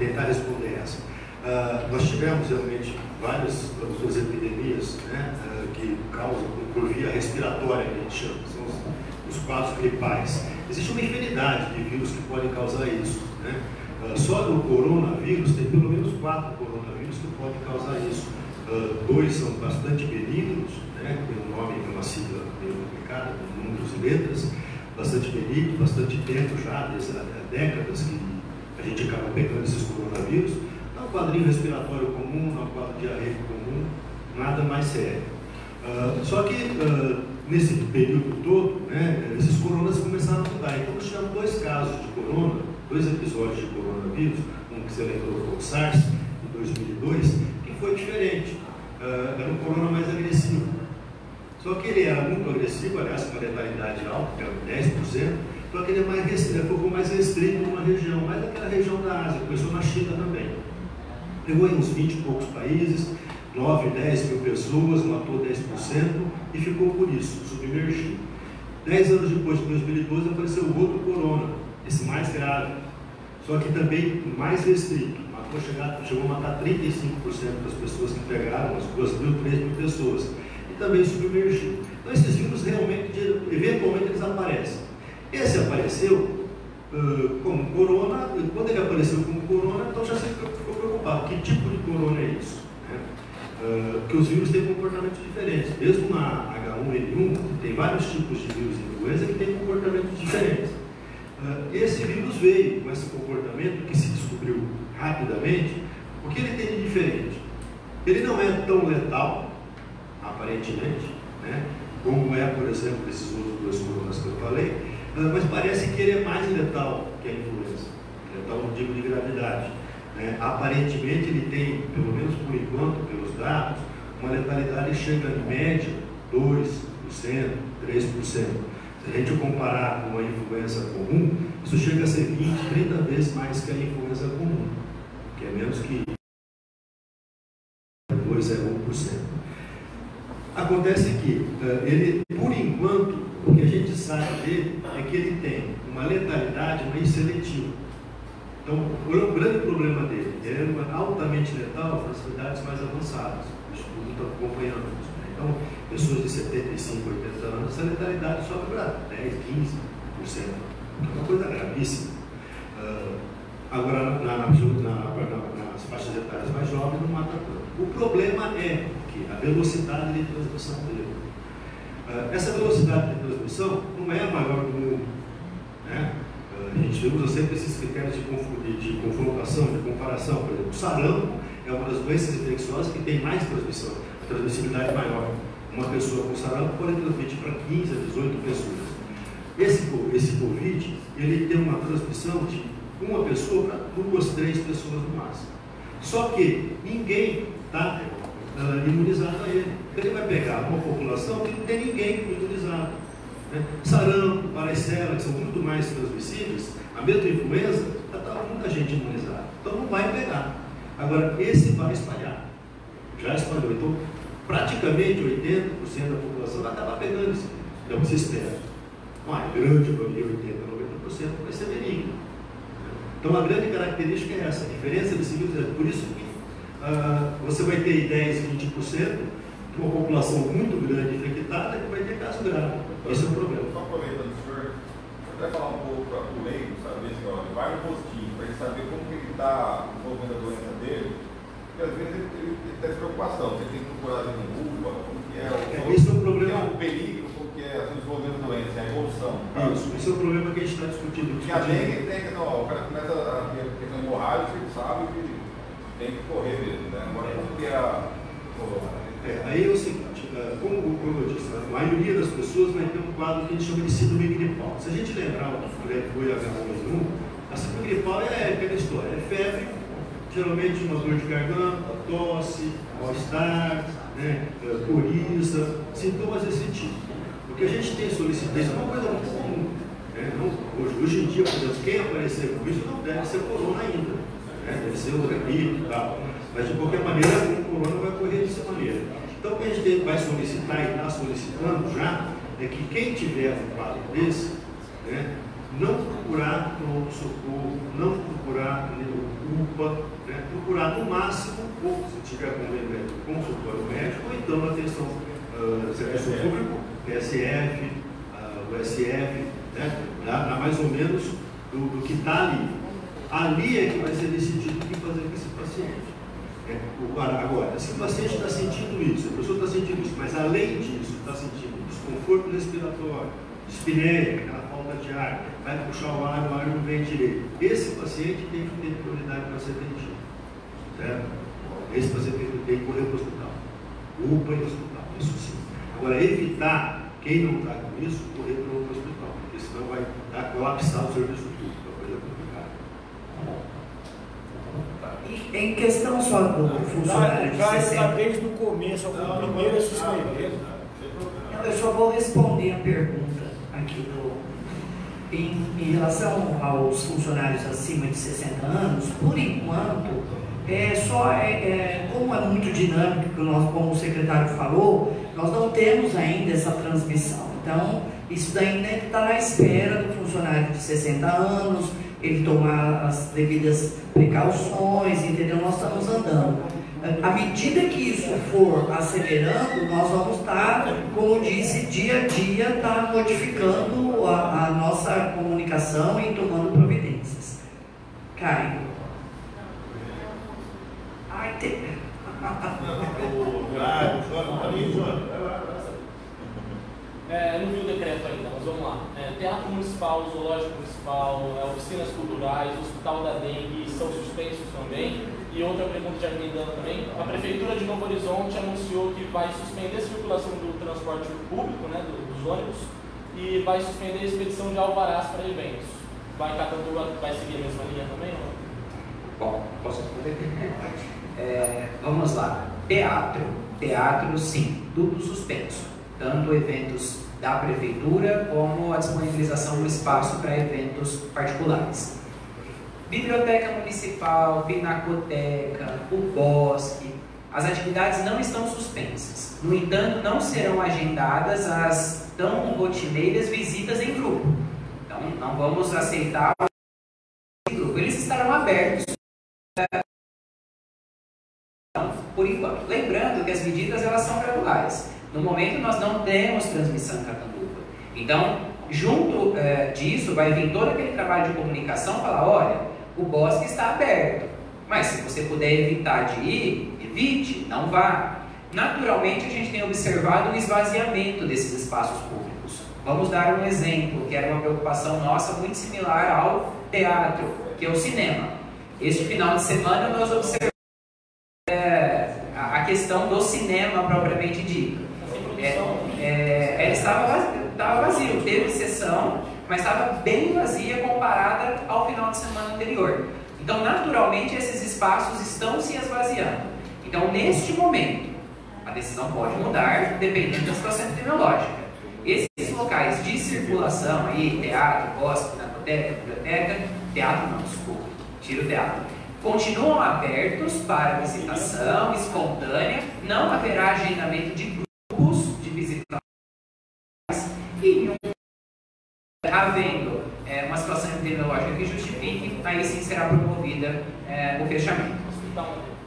tentar responder essa. Uh, nós tivemos realmente várias outras epidemias né, uh, que causam por via respiratória, que a gente chama, são os, os quadros gripais. Existe uma infinidade de vírus que podem causar isso. Né? Uh, só no coronavírus tem pelo menos quatro coronavírus que podem causar isso. dois são bastante benignos, né, tem um nome, tem uma sigla meio complicada, com números e letras, bastante benigno, bastante tempo já, desde décadas que a gente acaba pegando esses coronavírus. É quadrinho respiratório comum, é um quadro diarreico comum, nada mais sério. Uh, só que uh, nesse período todo, né, esses coronas começaram a mudar. Então nós tivemos dois casos de corona, dois episódios de coronavírus, um que você lembrou foi o SARS, em 2002, que foi diferente. Uh, era um corona mais agressivo. Só que ele era muito agressivo, aliás, com uma letalidade alta, que era 10%, só que ele é mais restrito, ficou mais restrito numa região, mas naquela região da Ásia, começou na China também. Pegou em uns 20 e poucos países, 9, 10 mil pessoas, matou 10% e ficou por isso, submergido. Dez anos depois de 2012 apareceu outro corona, esse mais grave, só que também mais restrito. Matou, chegar, chegou a matar 35% das pessoas que pegaram, umas 2 mil, 3 mil pessoas. E também submergiu. Então esses vírus realmente, eventualmente eles aparecem. Esse apareceu uh, como corona, e quando ele apareceu como corona, então já se ficou preocupado. Que tipo de corona é isso? Né? Uh, que os vírus têm comportamentos diferentes. Mesmo na H1N1, tem vários tipos de vírus de influenza que têm comportamentos diferentes. Uh, esse vírus veio com esse comportamento que se descobriu rapidamente. O que ele tem de diferente? Ele não é tão letal, aparentemente, né? como é, por exemplo, esses outros dois coronas que eu falei, mas parece que ele é mais letal que a influenza, letal no digo de gravidade. Né? Aparentemente ele tem, pelo menos por enquanto, pelos dados, uma letalidade que chega em média 2%, 3%. Se a gente comparar com a influenza comum, isso chega a ser 20, 30 vezes mais que a influenza comum, que é menos que 2 é 1%. Acontece que uh, ele, por enquanto, o que a gente sabe dele é que ele tem uma letalidade meio seletiva. Então, o grande problema dele é uma altamente letal nas cidades mais avançadas. O estudo está acompanhando isso. Né? Então, pessoas de 75, 80 anos, essa letalidade sobe para 10, 15%. É uma coisa gravíssima. Uh, agora, na, na, na, nas faixas etárias mais jovens, não mata tanto. O problema é a velocidade de transmissão dele ah, essa velocidade de transmissão não é a maior do mundo. Né? Ah, a gente usa sempre esses critérios de, de, de confrontação, de comparação. Por exemplo, o sarampo é uma das doenças infecciosas que tem mais transmissão, a transmissibilidade maior. Uma pessoa com sarampo pode transmitir para 15 a 18 pessoas. Esse, esse Covid, ele tem uma transmissão de uma pessoa para duas, três pessoas no máximo. Só que ninguém está uh, imunizado a ele. Ele vai pegar uma população que não tem ninguém imunizado. Né? Sarampo, varicela, que são muito mais transmissíveis, a mesma influenza, já está muita gente imunizada. Então não vai pegar. Agora, esse vai espalhar. Já espalhou. Então, praticamente 80% da população vai acabar pegando esse vírus. É o que se espera. Uma grande maioria, 80%, 90% vai ser benigno. Então, a grande característica é essa. A diferença desse vírus é por isso uh, você vai ter 10, 20% de uma população muito grande infectada que vai ter caso grave. Esse é o problema. Só aproveitando, senhor, vai falar um pouco para o leigo, saber se ó, vai no postinho, para ele saber como que ele está envolvendo a doença dele, porque às vezes ele, ele, ele tem preocupação, você tem que procurar ele no UPA, como que é o, é, esse é o problema. É o perigo, como que é assim, desenvolvendo a doença, é a evolução. Isso, esse é o problema que a gente está discutindo. Porque a dengue tem que, não, o cara começa a ter questão hemorrágica, ele sabe que tem que correr mesmo, né? Agora, como que é a. É, aí é o seguinte, é, como, como eu disse, a maioria das pessoas vai ter um quadro que a gente chama de síndrome gripal. Se a gente lembrar o que foi a H1N1, a síndrome gripal é aquela história, é febre, geralmente uma dor de garganta, tosse, mal-estar, né, é, coriza, sintomas desse tipo. O que a gente tem solicitado é uma coisa muito comum. Né? Não, hoje, hoje em dia, por exemplo, quem aparecer com isso não deve ser corona ainda né? deve ser o repito e tal. Mas de qualquer maneira, o corona vai correr dessa maneira. Então, o que a gente vai solicitar e está solicitando já é que quem tiver um quadro desse, né, não procurar pronto-socorro, não procurar o UPA, né? procurar no máximo, ou se tiver com médico, consultório médico, ou então atenção uh, serviço público, PSF, uh, USF, né? dá, dá mais ou menos do, do que está ali. Ali é que vai ser decidido o que fazer com esse paciente. É, agora, se o paciente está sentindo isso, a pessoa está sentindo isso, mas além disso está sentindo desconforto respiratório, dispneia, aquela falta de ar, vai puxar o ar, o ar não vem direito. Esse paciente tem que ter prioridade para ser atendido. Certo? Esse paciente tem que correr para o hospital. UPA e hospital, isso sim. Agora, evitar quem não está com isso, correr para outro hospital, porque senão vai colapsar o serviço público, é coisa complicada. E em questão só do funcionário de 60... está desde o começo, o primeiro a suspender. Eu só vou responder a pergunta aqui do, em, em relação aos funcionários acima de 60 anos, por enquanto, é só é, é, como é muito dinâmico, nós, como o secretário falou, nós não temos ainda essa transmissão. Então, isso daí ainda está na espera do funcionário de 60 anos, ele tomar as devidas precauções, entendeu? Nós estamos andando. À medida que isso for acelerando, nós vamos estar, como disse, dia a dia, estar tá modificando a, a nossa comunicação e tomando providências. Caio. Ai, tem. É, não vi o decreto ainda, mas vamos lá. É, teatro Municipal, Zoológico Municipal, é, oficinas culturais, Hospital da Dengue são suspensos também. E outra pergunta de emendando também, a Prefeitura de Novo Horizonte anunciou que vai suspender a circulação do transporte público, né, dos ônibus, e vai suspender a expedição de alvarás para eventos. Vai Catanduva vai seguir a mesma linha também? Ou? Bom, posso responder? É, vamos lá. Teatro. Teatro, sim, tudo suspenso. Tanto eventos da prefeitura como a disponibilização do espaço para eventos particulares. Biblioteca Municipal, Pinacoteca, o Bosque, as atividades não estão suspensas. No entanto, não serão agendadas as tão rotineiras visitas em grupo. Então, não vamos aceitar em grupo. Eles estarão abertos por enquanto. Lembrando que as medidas elas são graduais. No momento, nós não temos transmissão em Catanduva. Então, junto é, disso, vai vir todo aquele trabalho de comunicação falar, olha, o bosque está aberto. Mas se você puder evitar de ir, evite, não vá. Naturalmente, a gente tem observado um esvaziamento desses espaços públicos. Vamos dar um exemplo, que era uma preocupação nossa muito similar ao teatro, que é o cinema. Este final de semana nós observamos é, a questão do cinema propriamente dito. É, é, ele estava vazio, teve sessão, mas estava bem vazia comparada ao final de semana anterior. Então, naturalmente, esses espaços estão se esvaziando. Então, neste momento, a decisão pode mudar dependendo da situação epidemiológica. Esses locais de circulação aí, teatro, bosque, biblioteca, biblioteca, teatro não, desculpa, tira o teatro, continuam abertos para visitação espontânea, não haverá agendamento de grupos havendo é, uma situação epidemiológica que justifique, aí sim será promovida é, o fechamento.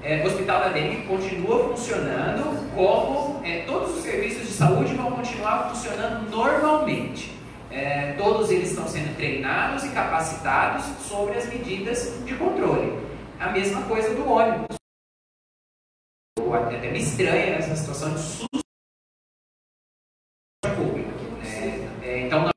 É, o Hospital da Dengue continua funcionando como é, todos os serviços de saúde vão continuar funcionando normalmente. É, todos eles estão sendo treinados e capacitados sobre as medidas de controle. A mesma coisa do ônibus. Até me estranha essa situação de susto público. É, é, então, o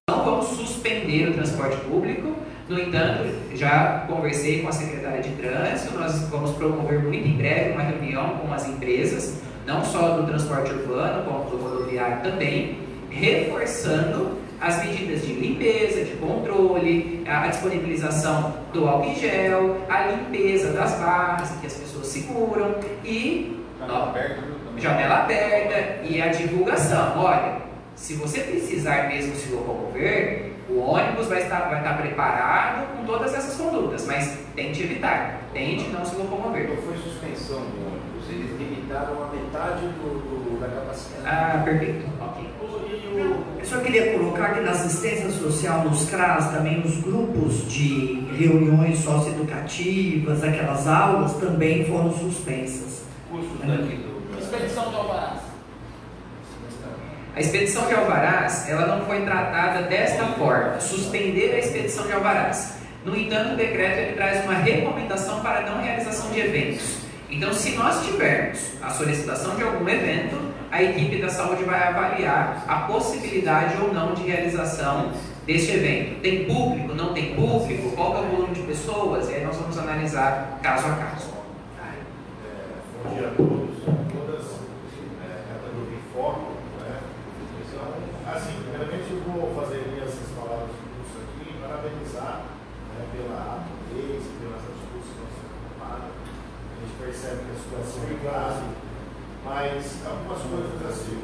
transporte público. No entanto, já conversei com a secretária de trânsito, nós vamos promover muito em breve uma reunião com as empresas, não só do transporte urbano, como do rodoviário também, reforçando as medidas de limpeza, de controle, a disponibilização do álcool em gel, a limpeza das barras que as pessoas seguram e janela aberta, janela aberta e a divulgação. Olha, se você precisar mesmo se locomover, o ônibus vai estar, vai estar preparado com todas essas condutas, mas tente evitar, tente não se locomover. Não foi suspensão do ônibus, eles limitaram a metade do, do da capacidade. Ah, perfeito. Ok. Eu só queria colocar que na assistência social nos CRAS também os grupos de reuniões socioeducativas, aquelas aulas também foram suspensas. Cursos daqui do... Expedição de alvarás. A expedição de alvarás, ela não foi tratada desta forma, suspender a expedição de alvarás. No entanto, o decreto ele traz uma recomendação para não realização de eventos. Então, se nós tivermos a solicitação de algum evento, a equipe da saúde vai avaliar a possibilidade ou não de realização deste evento. Tem público, não tem público, qual é o volume de pessoas, e aí nós vamos analisar caso a caso. Bom dia a todos, todas, é, Catador em Foco, né? Então, assim, primeiramente eu vou fazer minhas palavras de curso aqui, parabenizar né, pela rapidez, pelas atitudes que estão sendo tomadas. A gente percebe que a situação é grave, mas algumas coisas assim.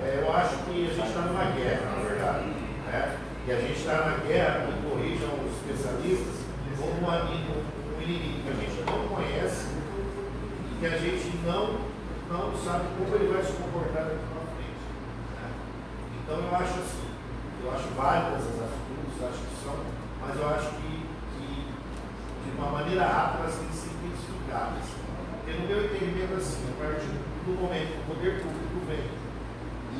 É, eu acho que a gente está numa guerra, na verdade. Né? E a gente está na guerra, me corrijam os especialistas, com um amigo, um inimigo que a gente não conhece e que a gente não, não sabe como ele vai se comportar daqui para frente. Né? Então eu acho assim, eu acho válidas as atitudes, acho que são, mas eu acho que, que de uma maneira rápida elas têm que ser intensificadas. Porque no meu entendimento assim, a partir do momento que o poder público vem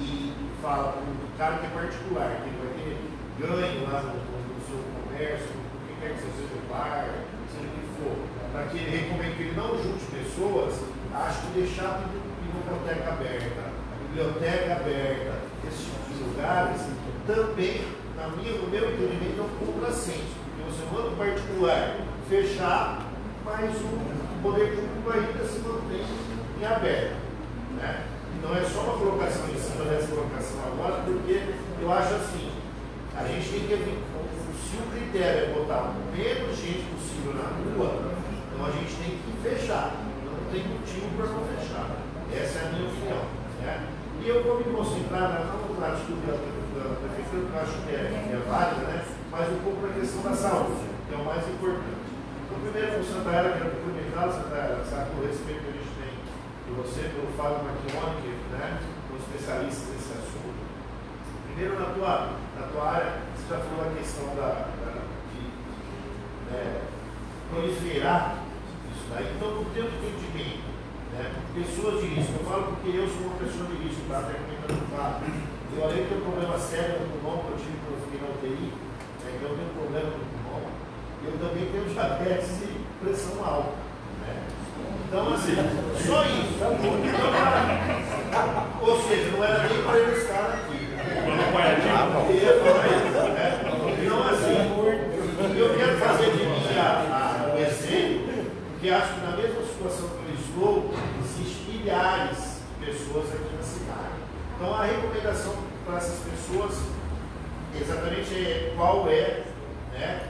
e fala para o cara que é particular, que ele vai ter ganho lá no, no seu comércio, o que quer que seja seu bar, seja o que for, para que ele recomende que ele não junte pessoas, acho que deixar tudo biblioteca aberta, biblioteca aberta, esse tipo de lugares, também, na minha, no meu entendimento, é um contrassenso, porque você manda um particular fechar, mas o poder público ainda se mantém em aberto. Né? Não é só uma colocação em cima dessa colocação agora, porque eu acho assim, a gente tem que se o critério é botar o menos gente possível na rua, então a gente tem que fechar. Não tem motivo para não fechar. Essa é a minha opinião. Né? E eu vou me concentrar não na atitude da, da prefeitura, que eu acho que é, é válida, né? mas um pouco na questão da saúde, que é o mais importante. Então, primeiro, o Santa Era, quero cumprimentá-lo, Santa Era, sabe, o respeito que a gente tem de você, pelo Fábio Macchione, né, um especialista nesse assunto. Primeiro, na tua, na tua área, você já falou a questão da, da de né, proliferar isso daí. Então, no de mim, né, pessoas de risco, eu falo porque eu sou uma pessoa de risco, tá? Até comentando o. Eu que eu tenho um problema sério no pulmão, que eu tive quando eu fiquei na UTI, né, então eu tenho um problema no pulmão. Eu também tenho diabetes e pressão alta. Né? Então, assim, só isso. Então, ou seja, não era nem para eu estar aqui. Então, assim, eu quero fazer de mim a, a, o exemplo, porque acho que na mesma situação que eu estou, existem milhares de pessoas aqui na cidade. Então, a recomendação para essas pessoas exatamente é qual é, né?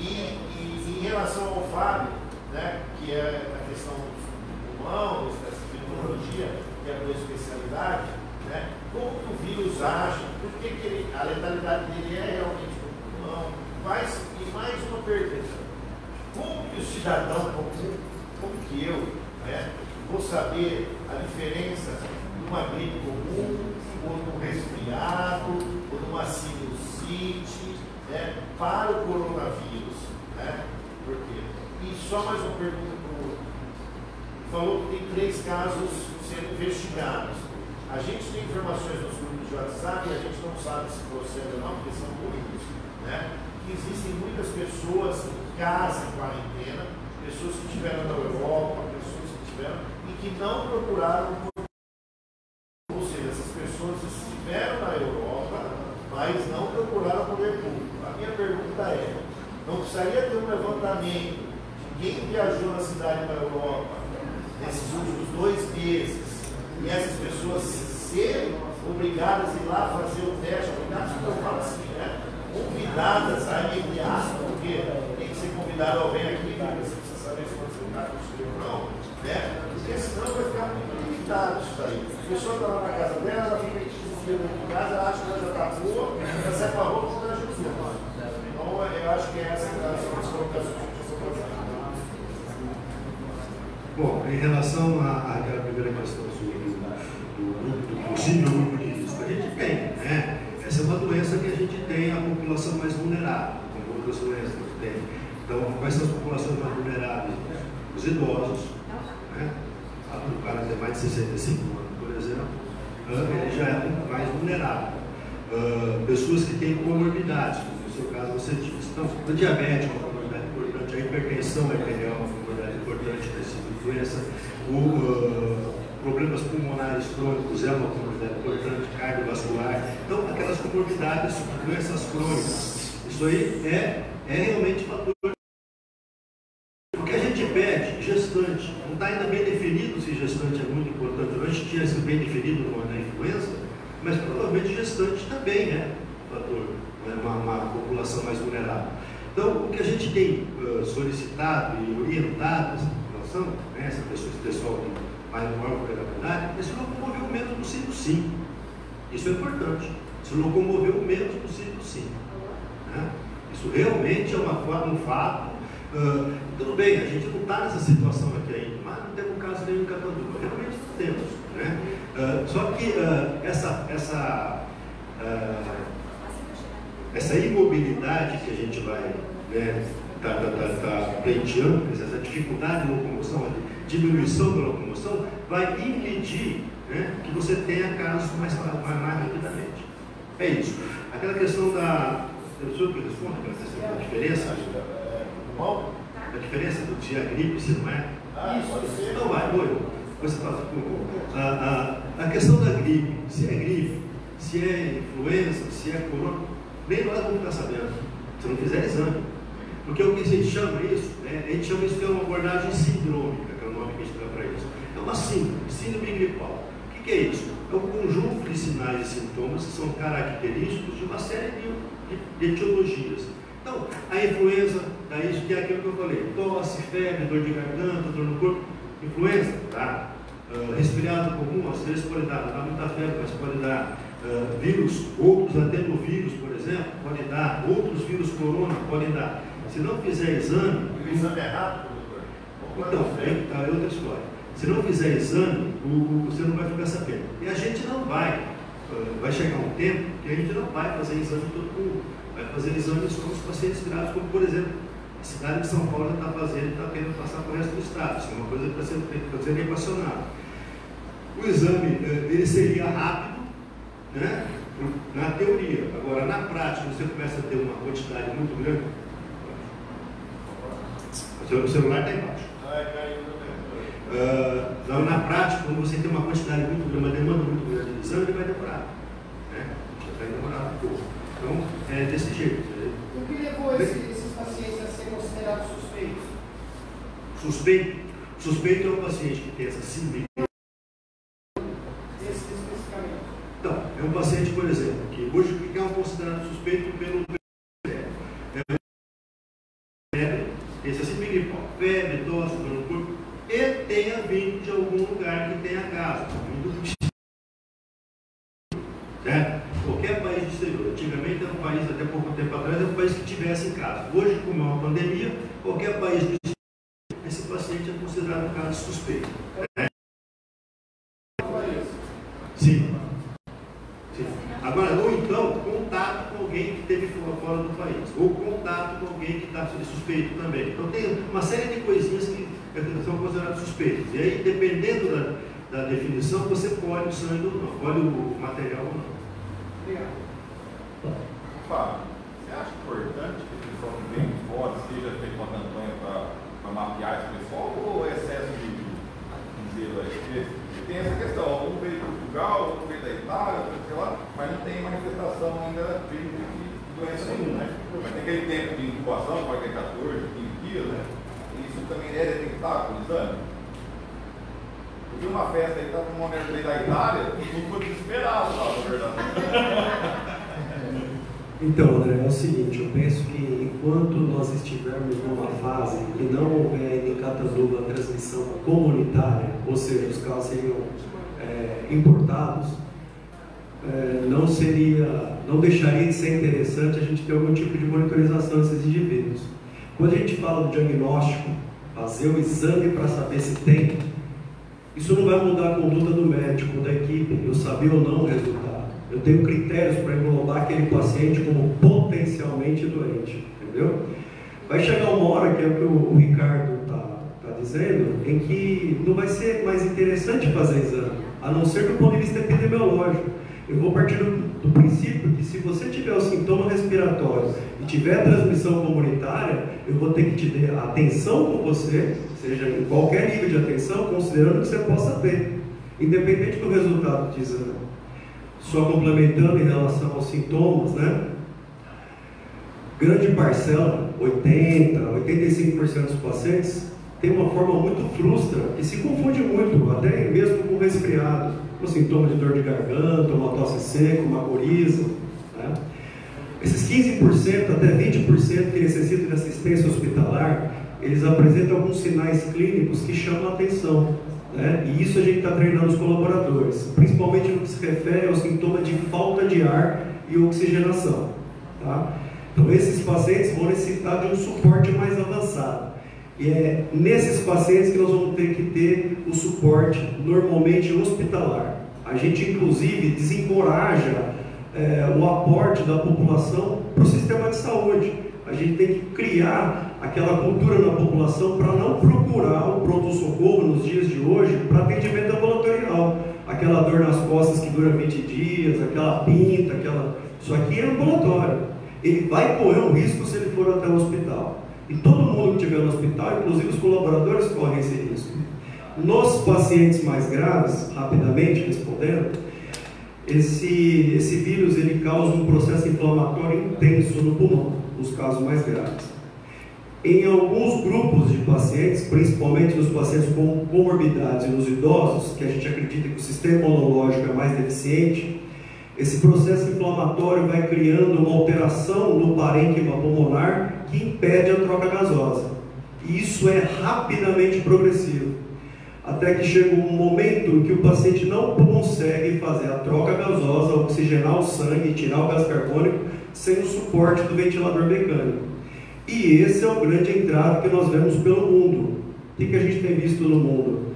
E, e em relação ao Fábio, né, que é a questão do pulmão, dessa tecnologia, que é a tua especialidade, né, como o vírus age, por que, que ele, a letalidade dele é realmente no pulmão. Mas, e mais uma pergunta, como que o cidadão comum, como que eu, né, vou saber a diferença de uma gripe comum, ou de um resfriado, ou de uma sinusite, né, para o coronavírus? Né? Por quê? E só mais uma pergunta para o Falou que tem três casos sendo investigados. A gente tem informações nos grupos de WhatsApp e a gente não sabe se procede ou não, porque são muitos, né? Existem muitas pessoas em casa, em quarentena, pessoas que estiveram na Europa, pessoas que estiveram que não procuraram. Ou seja, essas pessoas estiveram na Europa, mas não procuraram poder público. A minha pergunta é, não precisaria ter um levantamento de quem viajou na cidade da Europa nesses últimos dois meses e essas pessoas serem obrigadas a ir lá fazer o teste, obrigadas, eu falo assim, né? Convidadas a aspas, porque tem que ser convidado alguém aqui, você precisa você está com ou não, né? Porque senão vai ficar muito limitado isso daí. A pessoa está lá na casa dela, ela fica dentro de casa, ela acha que ela já está boa, ela sai para a roupa e ela já Então eu acho que essa são as colocações que Bom, em relação àquela primeira questão sobre do, do, possível grupo de risco, a gente tem gente tem a população mais vulnerável, como outras doenças tem. Então, quais são as populações mais vulneráveis? Os idosos, né? o cara tem mais de 65 anos, por exemplo, ele já é mais vulnerável. Uh, pessoas que têm comorbidades, como no seu caso você disse. Então, o diabetes é uma comorbidade importante, a hipertensão arterial é uma comorbidade importante desse tipo de doença, o, uh, problemas pulmonares crônicos é uma comorbidade importante, cardiovascular. Então, aquelas comorbidades, doenças crônicas, isso aí é, é realmente fator. O que a gente pede, gestante, não está ainda bem definido se gestante é muito importante. A gente tinha sido bem definido no da influenza, mas provavelmente gestante também é fator, né? uma, uma população mais vulnerável. Então, o que a gente tem uh, solicitado e orientado essa população, né, essa pessoa, esse pessoal mais maior vulnerabilidade, é se locomover o menos possível, sim. Isso é importante. Se locomover o menos possível, sim. Né? Isso realmente é uma, um fato. Uh, tudo bem, a gente não está nessa situação aqui ainda, mas não temos caso nenhum em Cataduba. Realmente não temos. Né? Uh, só que uh, essa, essa, essa imobilidade que a gente vai né, tá, tá, tá, tá pleiteando, essa dificuldade de locomoção, a diminuição da locomoção, vai impedir né, que você tenha casos mais, mais, mais rapidamente. É isso. Aquela questão da. Eu sou que respondo aquela questão da diferença? A diferença do dia gripe, se não é? Isso. Então vai, oi. Você faz a, a, a questão da gripe, se é gripe, se é influenza, se é corona, nem nós vamos ficar sabendo, se não fizer exame. Porque o que a gente chama isso, né, a gente chama isso de uma abordagem sindrômica, que é o nome que a gente dá para isso. É uma síndrome, síndrome gripal. O que, que, é isso? É um conjunto de sinais e sintomas que são característicos de uma série de, de etiologias. Então, a influenza, daí que é aquilo que eu falei, tosse, febre, dor de garganta, dor no corpo, influenza, tá? Uh, resfriado comum, às vezes pode dar, não dá muita febre, mas pode dar uh, vírus, outros adenovírus, por exemplo, pode dar, outros vírus corona podem dar. Se não fizer exame. O exame é rápido, doutor? Então, é, tá, é outra história. Se não fizer exame, o, o, você não vai ficar sabendo. E a gente não vai. Uh, vai chegar um tempo que a gente não vai fazer exame todo mundo. Vai fazer exame só nos pacientes graves, como por exemplo, a cidade de São Paulo está fazendo e está querendo passar para o resto do estado. Isso é uma coisa que está sendo, equacionada. O exame uh, ele seria rápido, né? na teoria. Agora, na prática, você começa a ter uma quantidade muito grande o celular está embaixo. Uh, na prática, quando você tem uma quantidade muito grande, uma demanda muito grande de exame, ele vai demorar. Né? Vai demorar um pouco. Então, é desse jeito. O que levou esse, esses pacientes a serem considerados suspeitos? Suspeito? Suspeito é um paciente que tem essa síndrome. Esse especificamente? Então, é um paciente, por exemplo, que hoje é um considerado suspeito pelo febre, tosse, dor no corpo, e tenha vindo de algum lugar que tenha caso, certo? Qualquer país do exterior. Antigamente era um país, até pouco tempo atrás, era um país que tivesse caso. Hoje, como é uma pandemia, qualquer país do exterior, esse paciente é considerado um caso suspeito. Né? Sim. Sim. Agora, ou então, contato com alguém que esteve fora do país, ou contato com alguém que está suspeito também. Então, tem uma série de coisinhas que são consideradas suspeitas. E aí, dependendo da, da definição, você pode o sangue ou não, pode o material ou não. Obrigado. Fábio, você acha importante que o pessoal que vem de fora seja feita uma campanha para mapear esse pessoal ou é excesso de, de zelo aí? tem essa questão, um veio de Portugal, outro veio da Itália, sei lá, mas não tem manifestação ainda de, de doença nenhuma. Né? Mas tem aquele tempo de incubação, pode ter 14, 15 dias, né? E isso também é detectado com exame. Eu vi uma festa aí, estava um homem veio da Itália, todo mundo ficou desesperado lá, na verdade. Então, André, é o seguinte, eu penso que enquanto nós estivermos numa fase que não houver em Cataduba a transmissão comunitária, ou seja, os carros seriam é, importados, é, não seria, não deixaria de ser interessante a gente ter algum tipo de monitorização desses indivíduos. Quando a gente fala do diagnóstico, fazer o exame para saber se tem, isso não vai mudar a conduta do médico, da equipe, eu saber ou não o resultado. Eu tenho critérios para englobar aquele paciente como potencialmente doente, entendeu? Vai chegar uma hora, que é o que o, Ricardo está tá dizendo, em que não vai ser mais interessante fazer exame, a não ser do ponto de vista epidemiológico. Eu vou partir do, do princípio que se você tiver o sintoma respiratório e tiver transmissão comunitária, eu vou ter que te dar atenção com você, seja em qualquer nível de atenção, considerando que você possa ter, independente do resultado do exame. Só complementando em relação aos sintomas, né? Grande parcela, 80, 85% dos pacientes, tem uma forma muito frustra e se confunde muito, até mesmo com resfriado, com sintomas de dor de garganta, uma tosse seca, uma coriza. Né? Esses 15% até 20% que necessitam de assistência hospitalar, eles apresentam alguns sinais clínicos que chamam a atenção. Né? E isso a gente está treinando os colaboradores, principalmente no que se refere ao sintoma de falta de ar e oxigenação. Tá? Então, esses pacientes vão necessitar de um suporte mais avançado. E é nesses pacientes que nós vamos ter que ter o suporte normalmente hospitalar. A gente, inclusive, desencoraja é, o aporte da população para o sistema de saúde. A gente tem que criar aquela cultura na população para não procurar o pronto-socorro nos dias de hoje para atendimento ambulatorial. Aquela dor nas costas que dura 20 dias, aquela pinta, aquela. Isso aqui é ambulatório. Ele vai correr um risco se ele for até o hospital. E todo mundo que estiver no hospital, inclusive os colaboradores, correm esse risco. Nos pacientes mais graves, rapidamente respondendo, esse, esse vírus ele causa um processo inflamatório intenso no pulmão, nos casos mais graves. Em alguns grupos de pacientes, principalmente nos pacientes com comorbidades e nos idosos, que a gente acredita que o sistema imunológico é mais deficiente, esse processo inflamatório vai criando uma alteração no parênquima pulmonar que impede a troca gasosa. E isso é rapidamente progressivo. Até que chega um momento que o paciente não consegue fazer a troca gasosa, oxigenar o sangue, tirar o gás carbônico, sem o suporte do ventilador mecânico. E esse é o grande entrave que nós vemos pelo mundo. O que, que a gente tem visto no mundo?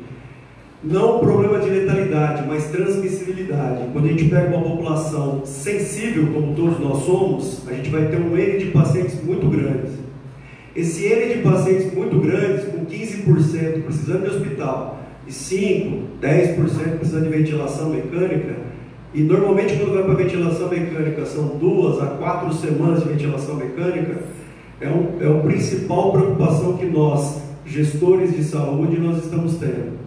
Não problema de letalidade, mas transmissibilidade. Quando a gente pega uma população sensível, como todos nós somos, a gente vai ter um N de pacientes muito grandes. Esse N de pacientes muito grandes, com 15% precisando de hospital, e 5, 10% precisando de ventilação mecânica, e normalmente quando vai para ventilação mecânica são duas a quatro semanas de ventilação mecânica, é, um, é a principal preocupação que nós, gestores de saúde, nós estamos tendo.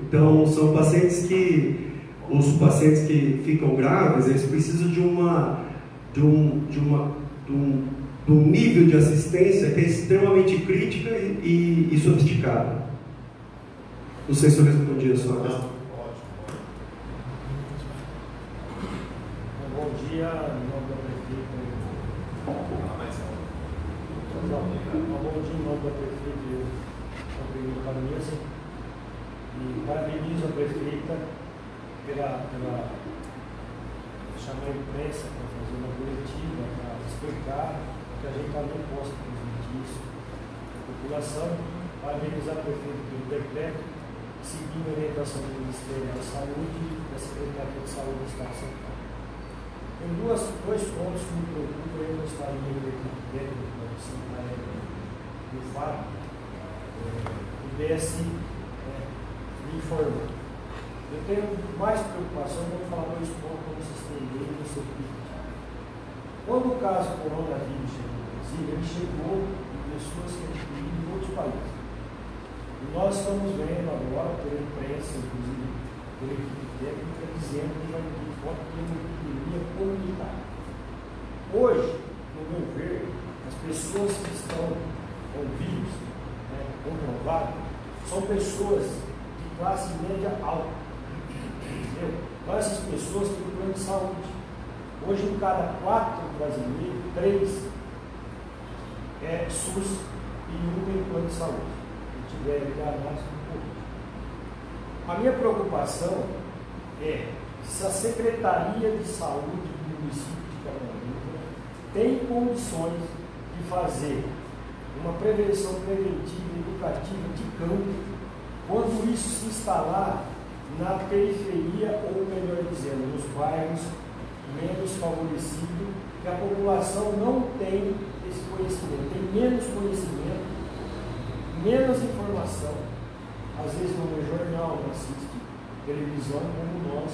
Então, são pacientes que, os pacientes que ficam graves, eles precisam de uma, de um, de uma, de um, de um nível de assistência que é extremamente crítica e, e, e sofisticada. Não sei se eu respondi a sua questão. Bom dia, em nome da prefeita. Dia, em nome da prefeita, Rodrigo Caminhas. E parabenizo a prefeita pela, pela chamar a imprensa para fazer uma coletiva, para explicar que a gente também possa transmitir isso à população. Parabenizar a prefeita pelo decreto, seguindo a orientação do Ministério da Saúde e da Secretaria de Saúde do Estado de São Paulo. Tem duas, dois pontos me preocupam, eu gostaria de que dentro da Assembleia do FAB eh, pudesse informar. Eu tenho mais preocupação, vou falar dois pontos para vocês entenderem o seu. Quando o caso coronavírus chegou no Brasil, ele chegou em pessoas que adquiriram em outros países. E nós estamos vendo agora, pela imprensa, inclusive pela equipe técnica, dizendo que vai ter uma epidemia comunitária. Hoje, no meu ver, as pessoas que estão com vírus né, comprovado são pessoas classe média alta. Entendeu? Então essas pessoas têm plano de saúde. Hoje, em cada quatro brasileiros, três é SUS e um tem plano de saúde. Se tiver análise um pouco. A minha preocupação é se a Secretaria de Saúde do município de Carolina tem condições de fazer uma prevenção preventiva educativa de campo quando isso se instalar na periferia, ou melhor dizendo, nos bairros menos favorecido, que a população não tem esse conhecimento, tem menos conhecimento, menos informação. Às vezes não lê jornal, não assiste televisão como nós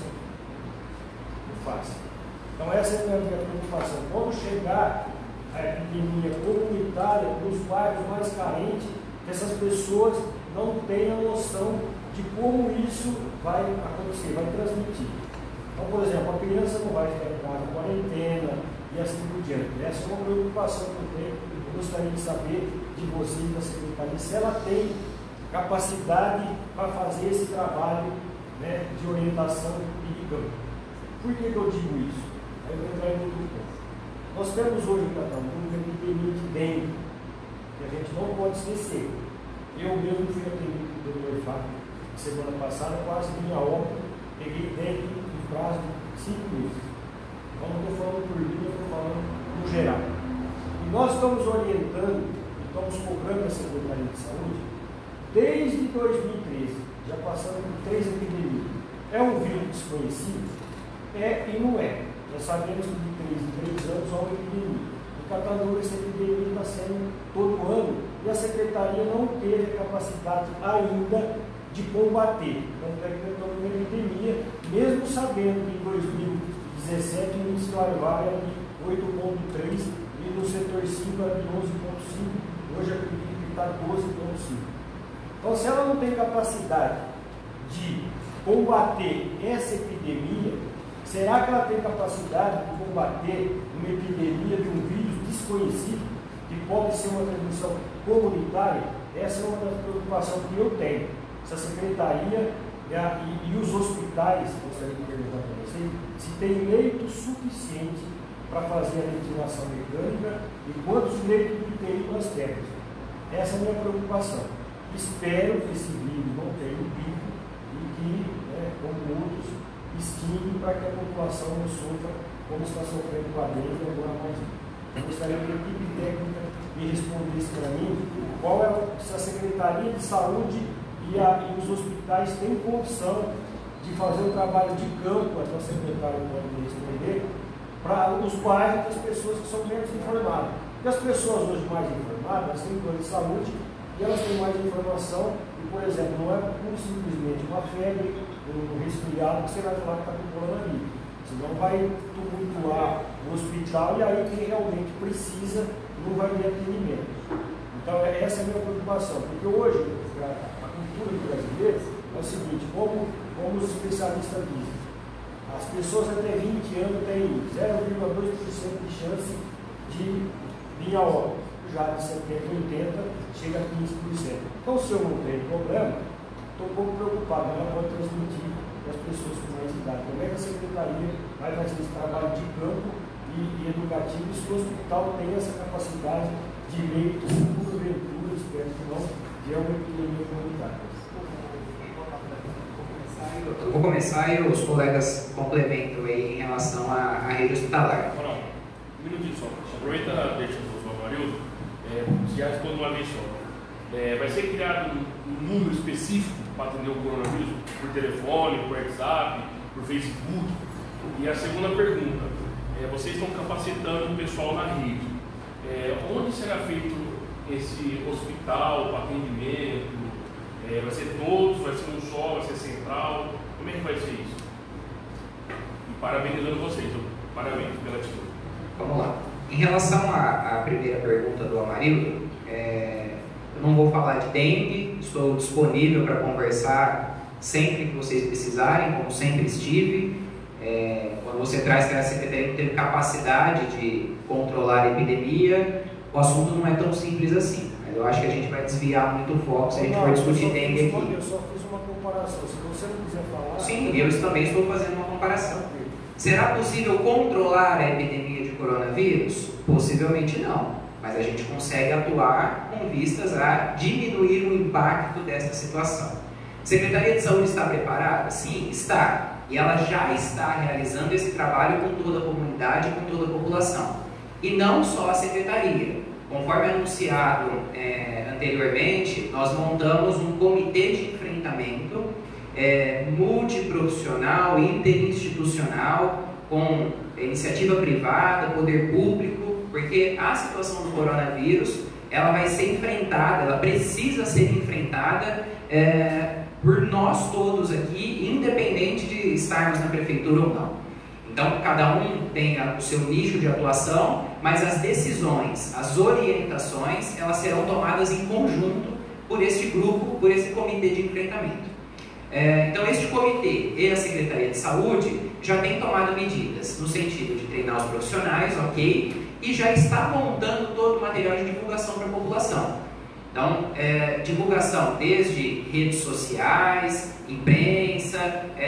Então essa é a minha preocupação. Quando chegar a epidemia comunitária nos bairros mais carentes, essas pessoas não tenham noção de como isso vai acontecer, vai transmitir. Então, por exemplo, a criança não vai ficar em casa, quarentena e assim por diante. Essa é uma preocupação que eu tenho. Eu gostaria de saber de vocês da Secretaria se ela tem capacidade para fazer esse trabalho né, de orientação e de campo. Por que, que eu digo isso? Aí eu vou entrar em ponto. Nós temos hoje em Catalunha uma epidemia de dengue, que a gente não pode esquecer. Eu mesmo fui atendido pelo IFAC semana passada, quase minha obra, peguei dengue no prazo de cinco meses. Então não estou falando por mim, eu estou falando no geral. E nós estamos orientando, estamos cobrando a Secretaria de Saúde desde 2013 já passando por três epidemias. É um vírus desconhecido? É e não é. Já sabemos que de três em três anos há uma epidemia. Em Catalunha, essa epidemia está sendo todo ano e a Secretaria não teve a capacidade ainda de combater. Tanto é que estamos uma epidemia, mesmo sabendo que em 2017 o índice larvário era de 8,3 e no setor 5 era de 11,5, hoje acredito que está 12,5. Então, se ela não tem capacidade de combater essa epidemia, será que ela tem capacidade de combater uma epidemia de um vírus desconhecido, que pode ser uma transmissão comunitária? Essa é uma das preocupações que eu tenho. Se a secretaria e, e os hospitais, gostaria de perguntar para vocês, se tem leito suficiente para fazer a ventilação mecânica e quantos leitos de UTI nós temos. Essa é a minha preocupação. Espero que esse vírus não tenha um pico e que, né, como extingue para que a população não sofra como está sofrendo com a dengue agora mais. Eu gostaria que a equipe técnica me respondesse para mim qual é se a Secretaria de Saúde e, a, e os hospitais têm condição de fazer um trabalho de campo, até o secretário pode me responder, para os bairros das pessoas que são menos informadas. Porque as pessoas hoje mais informadas têm plano de saúde e elas têm mais informação. E, por exemplo, não é simplesmente uma febre, um resfriado que você vai falar que está com coronavírus. Senão vai tumultuar o hospital e aí quem realmente precisa não vai ter atendimento. Então, é, essa é a minha preocupação, porque hoje a cultura brasileira é o seguinte: como, como os especialistas dizem, as pessoas até 20 anos têm 0,2% de chance de vir a óbito já de 70, 80, chega a 15%. Então, se eu não tenho problema, estou um pouco preocupado, ela pode transmitir para as pessoas com mais idade. Como é que a secretaria vai fazer esse trabalho de campo e, e educativo se o hospital tem essa capacidade de leitos, porventura, espero que não, de uma epidemia comunitária? Eu vou começar e os colegas complementam aí em relação à, à rede hospitalar. Não, um minutinho só. Aproveita, deixa o Marildo é, já respondo uma vez só. É, vai ser criado um, um, número específico para atender o coronavírus por telefone, por WhatsApp, por Facebook. E a segunda pergunta, é, vocês estão capacitando o pessoal na rede. É, onde será feito esse hospital para atendimento? É, vai ser todos, vai ser um só, vai ser central? Como é que vai ser isso? E parabenizando vocês, parabéns pela atitude. Vamos lá. Em relação à, à primeira pergunta do Amarildo, é, não vou falar de dengue, estou disponível para conversar sempre que vocês precisarem, como sempre estive. É, quando você traz que a Secretaria teve capacidade de controlar a epidemia, o assunto não é tão simples assim. Mas eu acho que a gente vai desviar muito o foco se a gente não, for discutir dengue aqui. Eu só fiz uma comparação. Se você não quiser falar. Sim, eu também estou fazendo uma comparação. Será possível controlar a epidemia coronavírus? Possivelmente não, mas a gente consegue atuar com vistas a diminuir o impacto dessa situação. Secretaria de Saúde está preparada? Sim, está. E ela já está realizando esse trabalho com toda a comunidade, com toda a população. E não só a Secretaria. Conforme anunciado é, anteriormente, nós montamos um comitê de enfrentamento é, multiprofissional, interinstitucional, com iniciativa privada, poder público, porque a situação do coronavírus ela vai ser enfrentada, ela precisa ser enfrentada é, por nós todos aqui, independente de estarmos na prefeitura ou não. Então, cada um tem o seu nicho de atuação, mas as decisões, as orientações, elas serão tomadas em conjunto por este grupo, por esse comitê de enfrentamento. É, então, este comitê e a Secretaria de Saúde já tem tomado medidas no sentido de treinar os profissionais, ok, e já está montando todo o material de divulgação para a população. Então, é, divulgação desde redes sociais, imprensa, é,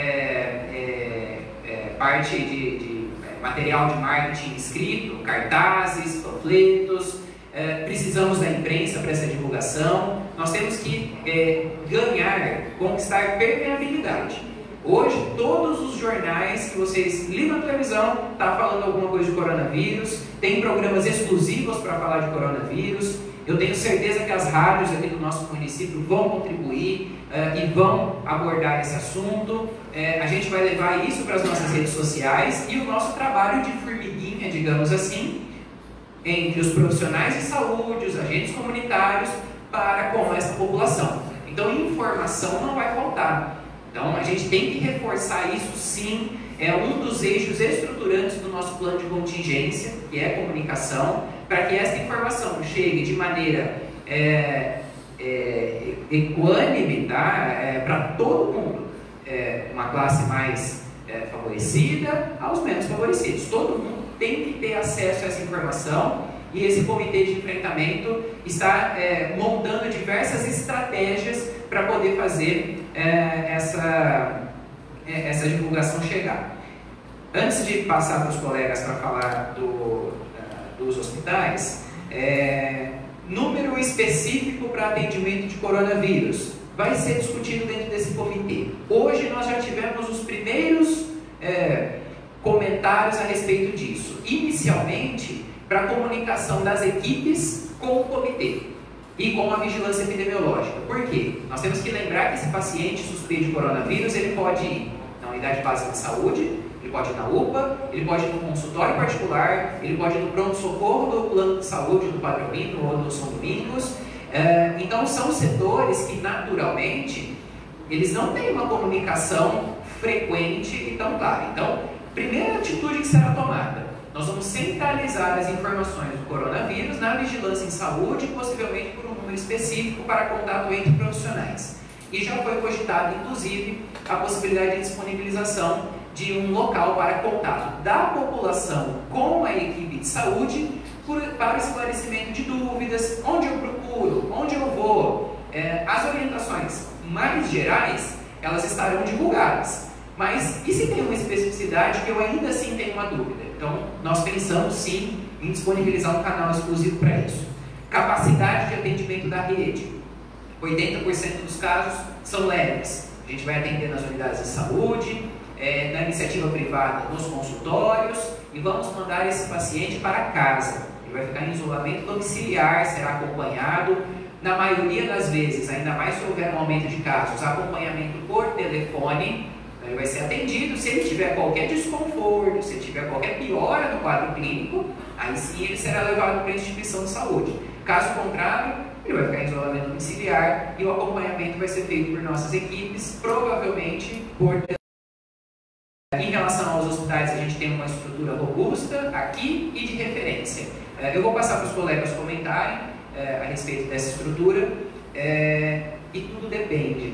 é, é parte de, de, é, material de marketing escrito, cartazes, panfletos. É, precisamos da imprensa para essa divulgação. Nós temos que ganhar, conquistar permeabilidade. Hoje, todos os jornais que vocês ligam na televisão tá falando alguma coisa de coronavírus, tem programas exclusivos para falar de coronavírus. Eu tenho certeza que as rádios aqui do nosso município vão contribuir uh, e vão abordar esse assunto. Uh, a gente vai levar isso para as nossas redes sociais e o nosso trabalho de formiguinha, digamos assim, entre os profissionais de saúde, os agentes comunitários, para com essa população. Então, informação não vai faltar. Então, a gente tem que reforçar isso sim. É um dos eixos estruturantes do nosso plano de contingência, que é comunicação, para que essa informação chegue de maneira é, é, equânime tá? É, para todo mundo. É, uma classe mais é, favorecida aos menos favorecidos. Todo mundo tem que ter acesso a essa informação e esse comitê de enfrentamento está é, montando diversas estratégias para poder fazer essa, essa divulgação chegar. Antes de passar para os colegas para falar do, é, dos hospitais, é, número específico para atendimento de coronavírus vai ser discutido dentro desse comitê. Hoje nós já tivemos os primeiros é, comentários a respeito disso. Inicialmente, para comunicação das equipes com o comitê e com a vigilância epidemiológica. Por quê? Nós temos que lembrar que esse paciente suspeito de coronavírus, ele pode ir unidade básica de saúde, ele pode ir na UPA, ele pode ir no consultório particular, ele pode ir no pronto-socorro do plano de saúde do Olinto ou do São Domingos. É, então, são setores que, naturalmente, eles não têm uma comunicação frequente e tão clara. Então, primeira atitude que será tomada, nós vamos centralizar as informações do coronavírus na vigilância em saúde, possivelmente por um número específico para contato entre profissionais. E já foi cogitado, inclusive, a possibilidade de disponibilização de um local para contato da população com a equipe de saúde por, para esclarecimento de dúvidas, onde eu procuro, onde eu vou. É, as orientações mais gerais, elas estarão divulgadas. Mas e se tem uma especificidade que eu ainda assim tenho uma dúvida? Então, nós pensamos sim em disponibilizar um canal exclusivo para isso. Capacidade de atendimento da rede. 80% dos casos são leves. A gente vai atender nas unidades de saúde, é, na iniciativa privada, nos consultórios e vamos mandar esse paciente para casa. Ele vai ficar em isolamento domiciliar, será acompanhado. Na maioria das vezes, ainda mais se houver um aumento de casos, acompanhamento por telefone ele vai ser atendido. Se ele tiver qualquer desconforto, se ele tiver qualquer piora no quadro clínico, aí sim ele será levado para a instituição de saúde. Caso contrário, ele vai ficar em isolamento domiciliar e o acompanhamento vai ser feito por nossas equipes, provavelmente por. Em relação aos hospitais, a gente tem uma estrutura robusta aqui e de referência. É, eu vou passar para os colegas comentarem é, a respeito dessa estrutura é, e tudo depende.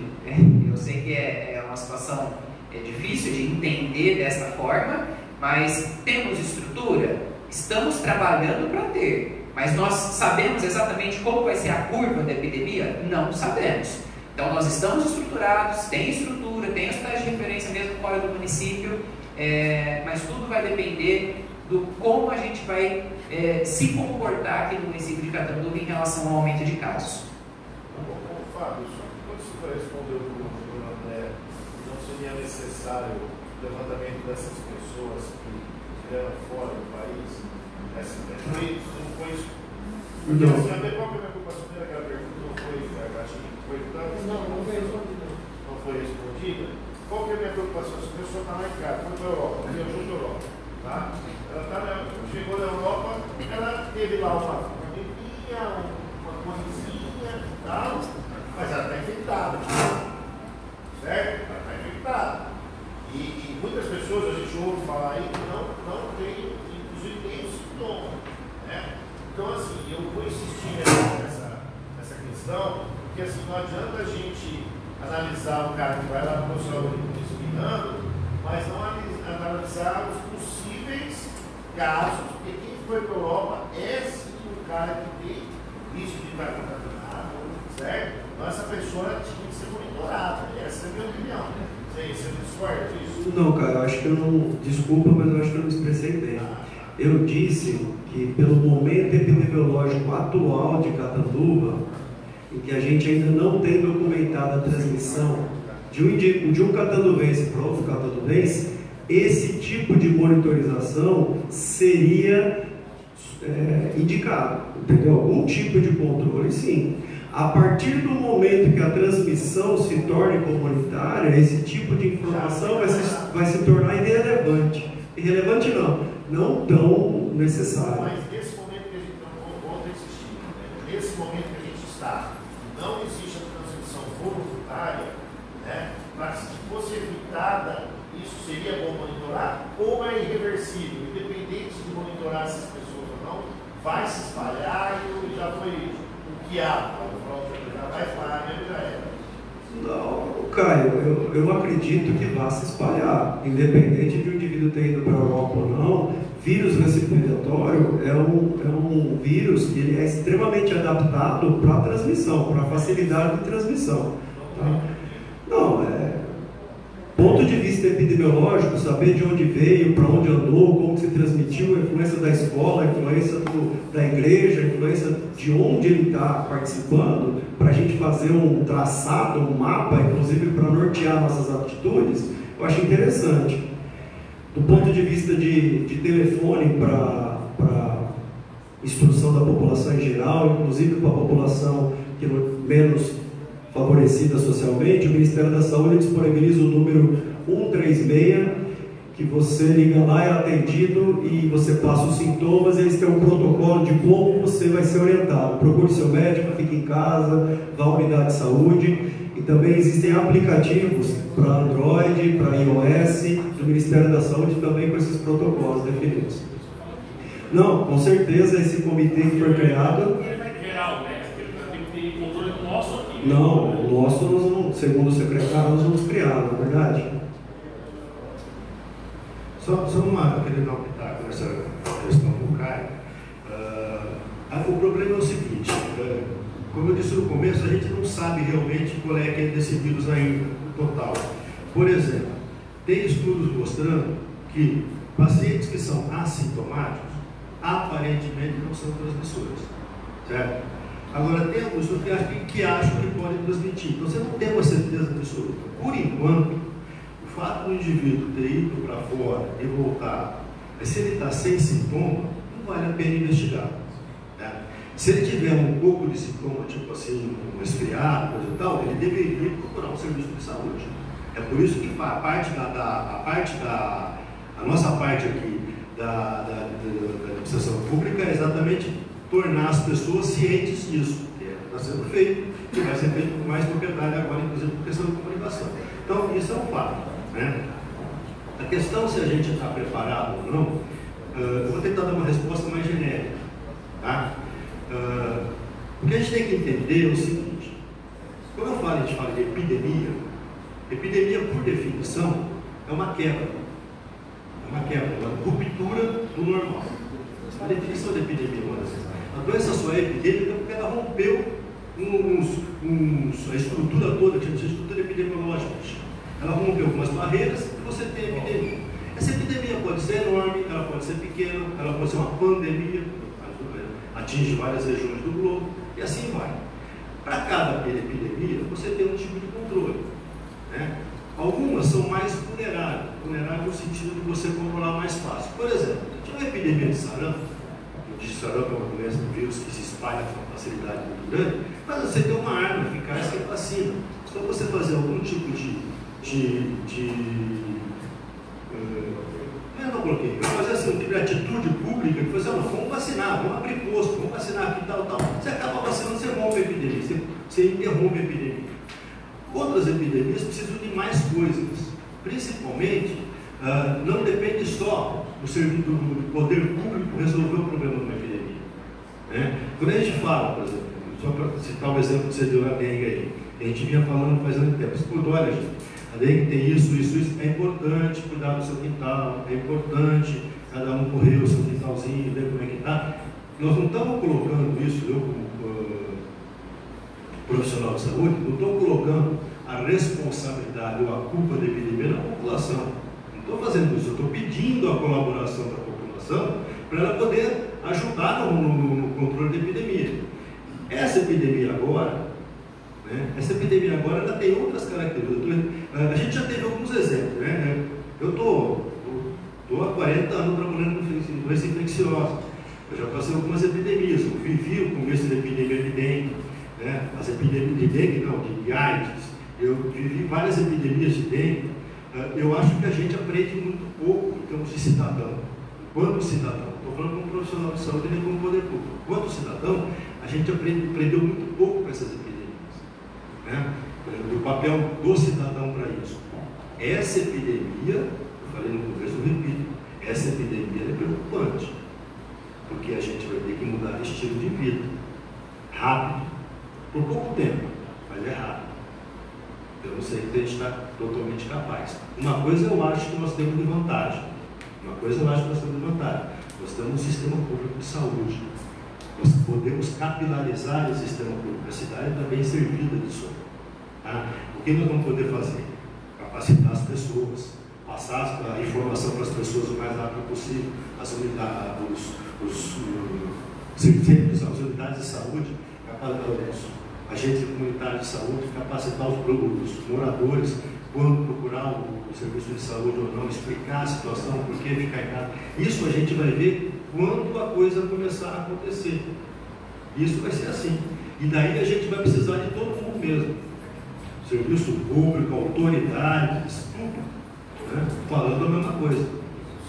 Eu sei que é uma situação difícil de entender dessa forma, mas temos estrutura? Estamos trabalhando para ter. Mas nós sabemos exatamente como vai ser a curva da epidemia? Não sabemos. Então nós estamos estruturados, tem estrutura, tem hospitais de referência mesmo fora do município, é, mas tudo vai depender do como a gente vai é, se comportar aqui no município de Catanduva em relação ao aumento de casos. Fábio, quando você respondeu seria necessário o levantamento dessas pessoas que estiveram fora do país? Essa, foi isso. Porque não. assim, é a minha própria preocupação dele, aquela pergunta não foi gatinha, né? foi Não, não foi respondida. Não foi respondida? Qual que é a minha preocupação? Se a pessoa está lá em casa, foi para a Europa, viajou para a Europa, tá? Ela tá na, chegou na Europa, ela teve lá uma pandemia, uma coisinha e tal, mas ela está infectada. Certo? Ela está infectada. E, e muitas pessoas a gente ouve falar aí que não, não tem, inclusive, nem sintomas. Então, assim, eu vou insistir nessa, nessa questão, porque assim, não adianta a gente analisar o cara que vai lá para o profissional discriminando, mas não analisar os possíveis casos, porque quem foi para a Europa é sim um cara que tem risco de estar contaminado, certo? Então essa pessoa tinha que ser monitorada, essa é a minha opinião. Você, você discorda disso? Não, cara, eu acho que eu não. Desculpa, mas eu acho que eu não expressei bem. Eu disse que pelo momento epidemiológico atual de Catanduva, em que a gente ainda não tem documentada a transmissão de um, de um catanduvense para outro catanduvense, esse tipo de monitorização seria é, indicado, entendeu? Algum tipo de controle, sim. A partir do momento que a transmissão se torne comunitária, esse tipo de informação vai se, vai se tornar irrelevante. Irrelevante não, não tão necessário. Mas nesse momento que a gente não volta a existir, né? nesse momento que a gente está, não existe a transmissão voluntária, né? para que fosse evitada, isso seria bom monitorar, ou é irreversível, independente de monitorar essas pessoas ou não, vai se espalhar e já foi o que há, já vai espalhar mesmo já era. Não, Caio, eu, eu acredito que vá se espalhar, independente de um indivíduo ter ido para a Europa ou não. Vírus respiratório é um, é um vírus que ele é extremamente adaptado para a transmissão, para a facilidade de transmissão. Tá? Não, é, ponto de vista epidemiológico, saber de onde veio, para onde andou, como se transmitiu, a influência da escola, a influência do, da igreja, a influência de onde ele está participando, para a gente fazer um traçado, um mapa, inclusive para nortear nossas atitudes, eu acho interessante. Do ponto de vista de, de telefone para instrução da população em geral, inclusive para a população que menos favorecida socialmente, o Ministério da Saúde disponibiliza o número 136, que você liga lá, é atendido e você passa os sintomas eles têm um protocolo de como você vai ser orientado. Procure seu médico, fique em casa, vá à unidade de saúde. E também existem aplicativos para Android, para iOS, do Ministério da Saúde, também com esses protocolos definidos. Não, com certeza esse comitê que foi criado. Geral, né? Tem nosso aqui. Não, o nosso, nós não, segundo o secretário, nós vamos criar, não é verdade? Só, só uma, querendo dar um pitaco nessa questão do Caio. Uh, o problema é o seguinte, uh, como eu disse no começo, a gente não sabe realmente qual é que é desse vírus ainda, total. Por exemplo, tem estudos mostrando que pacientes que são assintomáticos aparentemente não são transmissores, certo? Agora, tem alguns que acham que, podem transmitir. Então, você não tem uma certeza absoluta. Por enquanto, o fato do indivíduo ter ido para fora e voltar, se ele está sem sintoma, não vale a pena investigar. Né? Se ele tiver um pouco de sintoma, tipo assim, um resfriado, coisa e tal, ele deveria procurar um serviço de saúde. É por isso que a parte da, da a parte da, a nossa parte aqui da, da, da, da administração pública é exatamente tornar as pessoas cientes disso, que está sendo feito, e vai ser feito com mais propriedade agora, inclusive por questão de comunicação. Então, isso é um fato. Né? A questão se a gente está preparado ou não, uh, eu vou tentar dar uma resposta mais genérica. Tá? Uh, o que a gente tem que entender é o seguinte, quando eu falo, a gente fala de epidemia, epidemia, por definição, é uma quebra. É uma quebra, é uma ruptura do normal. A definição de epidemia é uma a doença só é epidêmica porque ela rompeu a estrutura toda, que a estrutura epidemiológica. Ela rompeu algumas barreiras e você tem epidemia. Essa epidemia pode ser enorme, ela pode ser pequena, ela pode ser uma pandemia, atinge várias regiões do globo, e assim vai. Para cada epidemia, você tem um tipo de controle. Né? Algumas são mais vulneráveis, vulneráveis no sentido de você controlar mais fácil. Por exemplo, tinha uma epidemia de sarampo, de sarampo é uma doença do vírus que se espalha com facilidade muito grande, mas você tem uma arma eficaz que é vacina. Então você fazer algum tipo de. de, de uh, não coloquei, mas fazer assim, tiver atitude pública de fazer, não, vamos vacinar, vamos abrir posto, vamos vacinar aqui, tal, tal. Você acaba vacinando, você rompe a epidemia, você, você interrompe a epidemia. Outras epidemias precisam de mais coisas. Principalmente, ah, não depende só do, serviço, do poder público resolver o problema de uma epidemia. Né? Quando a gente fala, por exemplo, só para citar o exemplo que você deu na dengue aí, a gente vinha falando faz muito tempo, escuta, olha gente, a dengue tem isso, isso, isso, é importante cuidar do seu quintal, é importante cada um correr o seu quintalzinho, ver como é que está. Nós não estamos colocando isso, eu como uh, profissional de saúde, não estou colocando a responsabilidade ou a culpa da epidemia na população. Estou fazendo isso, estou pedindo a colaboração da população para ela poder ajudar no, no, no controle da epidemia. Essa epidemia agora, né, essa epidemia agora ela tem outras características. a gente já teve alguns exemplos. Né? Eu estou há 40 anos trabalhando com doença infecciosa. Eu já passei algumas epidemias. Eu vivi o começo da epidemia de dengue, né? as epidemias de dengue, não, de AIDS. Eu vivi várias epidemias de dengue. Eu acho que a gente aprende muito pouco em termos de cidadão, enquanto cidadão. Estou falando como profissional de saúde e como poder público. Enquanto cidadão, a gente aprende, aprendeu muito pouco com essas epidemias. Né? O papel do cidadão para isso. Essa epidemia, eu falei no começo, eu repito, essa epidemia é preocupante. Porque a gente vai ter que mudar estilo de vida. Rápido. Por pouco tempo, mas é rápido. Eu não sei se a gente está totalmente capaz. Uma coisa eu acho que nós temos de vantagem. Uma coisa eu acho que nós temos de vantagem. Nós temos um sistema público de saúde nós podemos capilarizar o sistema público. A cidade está bem servida disso. Tá? O que nós vamos poder fazer? Capacitar as pessoas, passar a informação para as pessoas o mais rápido possível, as unidades, os, os, os serviços, as unidades de saúde, os agentes comunitários de saúde, capacitar os, os moradores quando procurar o, o, serviço de saúde ou não, explicar a situação, por que ficar em casa. Isso a gente vai ver quando a coisa começar a acontecer. Isso vai ser assim. E daí a gente vai precisar de todo mundo mesmo. Serviço público, autoridades, tudo. Né? Falando a mesma coisa.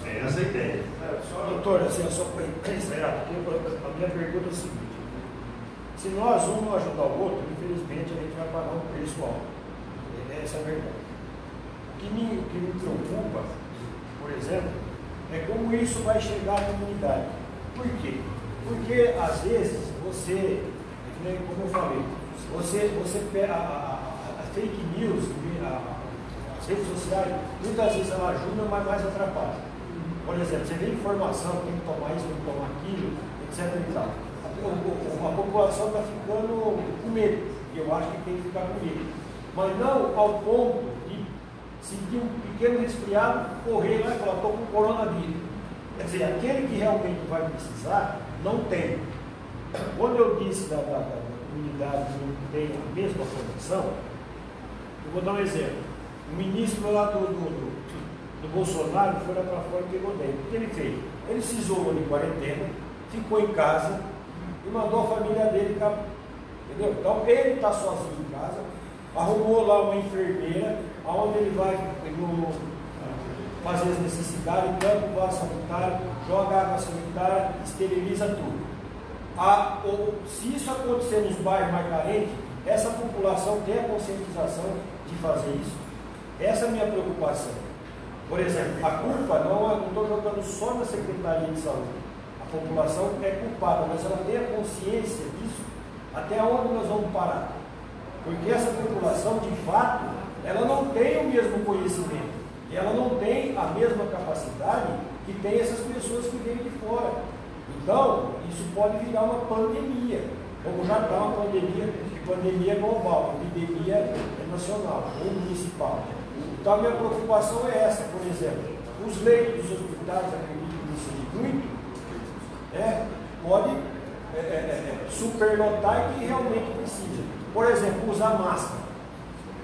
É essa a ideia. É, só, doutor, assim, só para encerrar, a minha pergunta é a seguinte. Se nós um não ajudar o outro, infelizmente a gente vai pagar um preço alto. Essa é a verdade. O que me, o que me preocupa, por exemplo, é como isso vai chegar à comunidade. Por quê? Porque às vezes você, como eu falei, você, você a, a, a fake news, a, as redes sociais, muitas vezes ela ajuda, mas mais atrapalha. Por exemplo, você vê informação, tem que tomar isso, tem que tomar aquilo, etc. E. A, população está ficando com medo, e eu acho que tem que ficar com medo. Mas não ao ponto sentir um pequeno resfriado, correr lá e falar, estou com coronavírus. Quer dizer, aquele que realmente vai precisar, não tem. Quando eu disse da, da, da comunidade que não tem a mesma condição, eu vou dar um exemplo. O ministro lá do, do, do, Bolsonaro foi lá para fora e pegou dentro. O que ele fez? Ele se isolou em quarentena, ficou em casa e mandou a família dele cá. Entendeu? Então ele está sozinho em casa, arrumou lá uma enfermeira, aonde ele vai no, fazer as necessidades, campo, vaso sanitário, joga água sanitária, esteriliza tudo. A, ou, se isso acontecer nos bairros mais carentes, essa população tem a conscientização de fazer isso. Essa é a minha preocupação. Por exemplo, a culpa não estou jogando só na Secretaria de Saúde. População é culpada, mas ela tem a consciência disso. Até onde nós vamos parar? Porque essa população, de fato, ela não tem o mesmo conhecimento, ela não tem a mesma capacidade que tem essas pessoas que vêm de fora. Então, isso pode virar uma pandemia, como já está uma pandemia, de pandemia global, epidemia nacional ou municipal. Então, a minha preocupação é essa, por exemplo, os leitos dos hospitais, acredito nisso muito, é, pode é, é, é, superlotar e que realmente precisa. Por exemplo, usar máscara.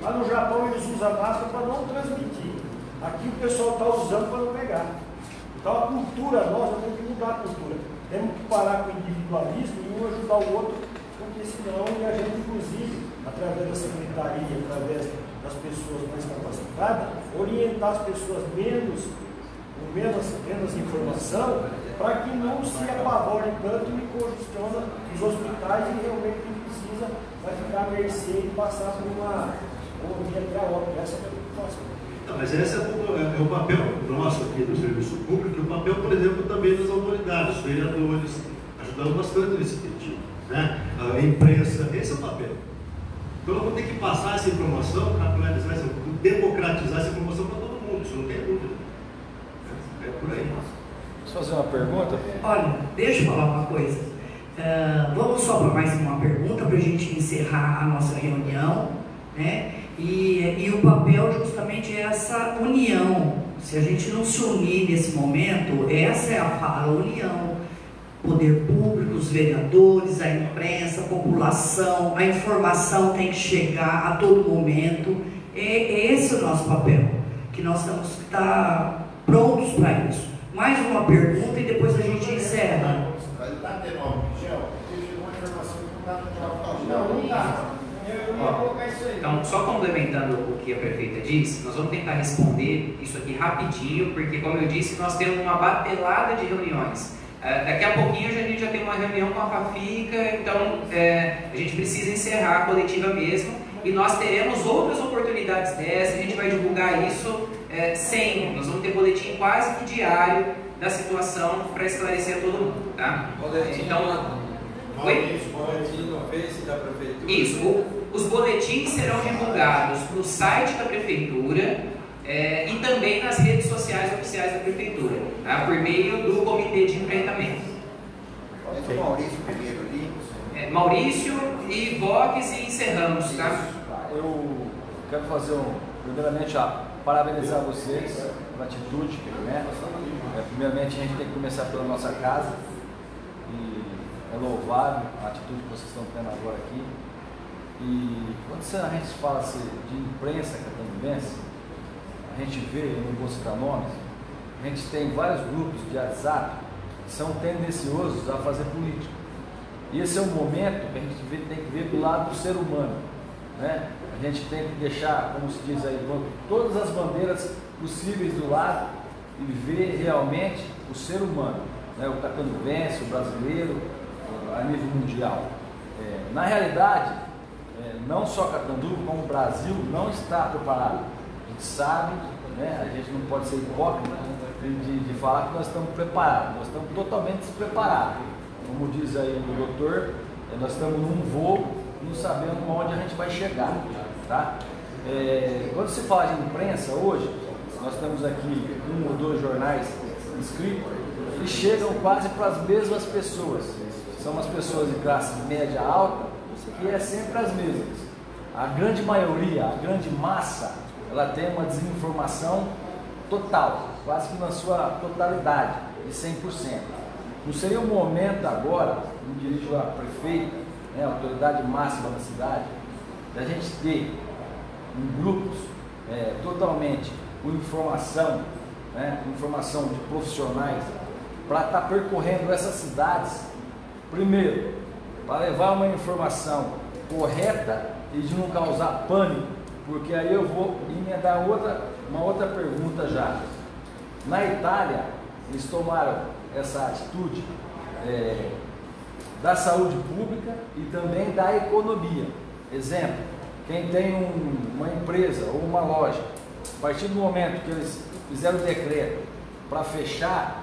Lá no Japão eles usam máscara para não transmitir. Aqui o pessoal está usando para não pegar. Então a cultura nossa tem que mudar a cultura. Temos que parar com o individualismo e um ajudar o outro, porque senão a gente, inclusive, através da secretaria, através das pessoas mais capacitadas, orientar as pessoas menos com menos, menos informação, para que não se apavore tanto e congestiona os hospitais e realmente precisa vai ficar à mercê e passar por uma via caótica. Essa é a preocupação. Não, mas esse é o, é o, papel nosso aqui do serviço público, e o papel, por exemplo, também das autoridades, vereadores, ajudando bastante nesse sentido. Né? A imprensa, esse é o papel. Então, vamos ter que passar essa informação, democratizar essa informação para todo mundo, isso não tem dúvida. Por aí. Posso fazer uma pergunta? Olha, deixa eu falar uma coisa. Uh, vamos só para mais uma pergunta para a gente encerrar a nossa reunião, né? E, e o papel justamente é essa união. Se a gente não se unir nesse momento, essa é a fala, união. Poder público, os vereadores, a imprensa, a população, a informação tem que chegar a todo momento. É, é esse o nosso papel, que nós temos que estar prontos para isso. Mais uma pergunta e depois a gente encerra. Então, só complementando o que a prefeita disse, nós vamos tentar responder isso aqui rapidinho, porque, como eu disse, nós temos uma batelada de reuniões. Uh, daqui a pouquinho a gente já tem uma reunião com a Fafica, então é, a gente precisa encerrar a coletiva mesmo e nós teremos outras oportunidades dessa, a gente vai divulgar isso é, sempre. Nós vamos ter boletim quase que diário da situação para esclarecer a todo mundo. Tá? Boletim, então, Oi? Boletim no Face da Prefeitura. Isso. Os boletins serão divulgados no site da Prefeitura é, e também nas redes sociais oficiais da Prefeitura, tá? por meio do Comitê de Enfrentamento. Okay. Maurício primeiro ali. É, Maurício e Vox e encerramos, tá? Eu quero fazer um, primeiramente, ó, parabenizar vocês pela atitude, né? É, primeiramente, a gente tem que começar pela nossa casa e é louvável a atitude que vocês estão tendo agora aqui. E quando a gente fala assim, de imprensa catarinense, a gente vê, eu não vou citar nomes, a gente tem vários grupos de WhatsApp que são tendenciosos a fazer política. E esse é o momento que a gente tem que ver do lado do ser humano. Né? A gente tem que deixar, como se diz aí, todas as bandeiras possíveis do lado e ver realmente o ser humano, né? o tacanduvense, o brasileiro, a nível mundial. É, na realidade, é, não só Catanduva, como o Brasil não está preparado. A gente sabe, né, a gente não pode ser hipócrita de, de falar que nós estamos preparados, nós estamos totalmente despreparados. Como diz aí o doutor, é, nós estamos num voo, não sabendo onde a gente vai chegar. Tá? É, quando se fala de imprensa hoje, nós temos aqui um ou dois jornais inscritos e chegam quase para as mesmas pessoas. São as pessoas de classe média alta que é sempre as mesmas. A grande maioria, a grande massa, ela tem uma desinformação total, quase que na sua totalidade, de 100%. Não seria o momento agora, me dirijo a prefeito, né, autoridade máxima da cidade, da gente ter um grupos é, totalmente com informação, né, informação de profissionais, para estar tá percorrendo essas cidades, primeiro, para levar uma informação correta e de não causar pânico, porque aí eu vou emendar outra, uma outra pergunta já. Na Itália, eles tomaram essa atitude é, da saúde pública e também da economia. Exemplo, quem tem um, uma empresa ou uma loja, a partir do momento que eles fizeram o decreto para fechar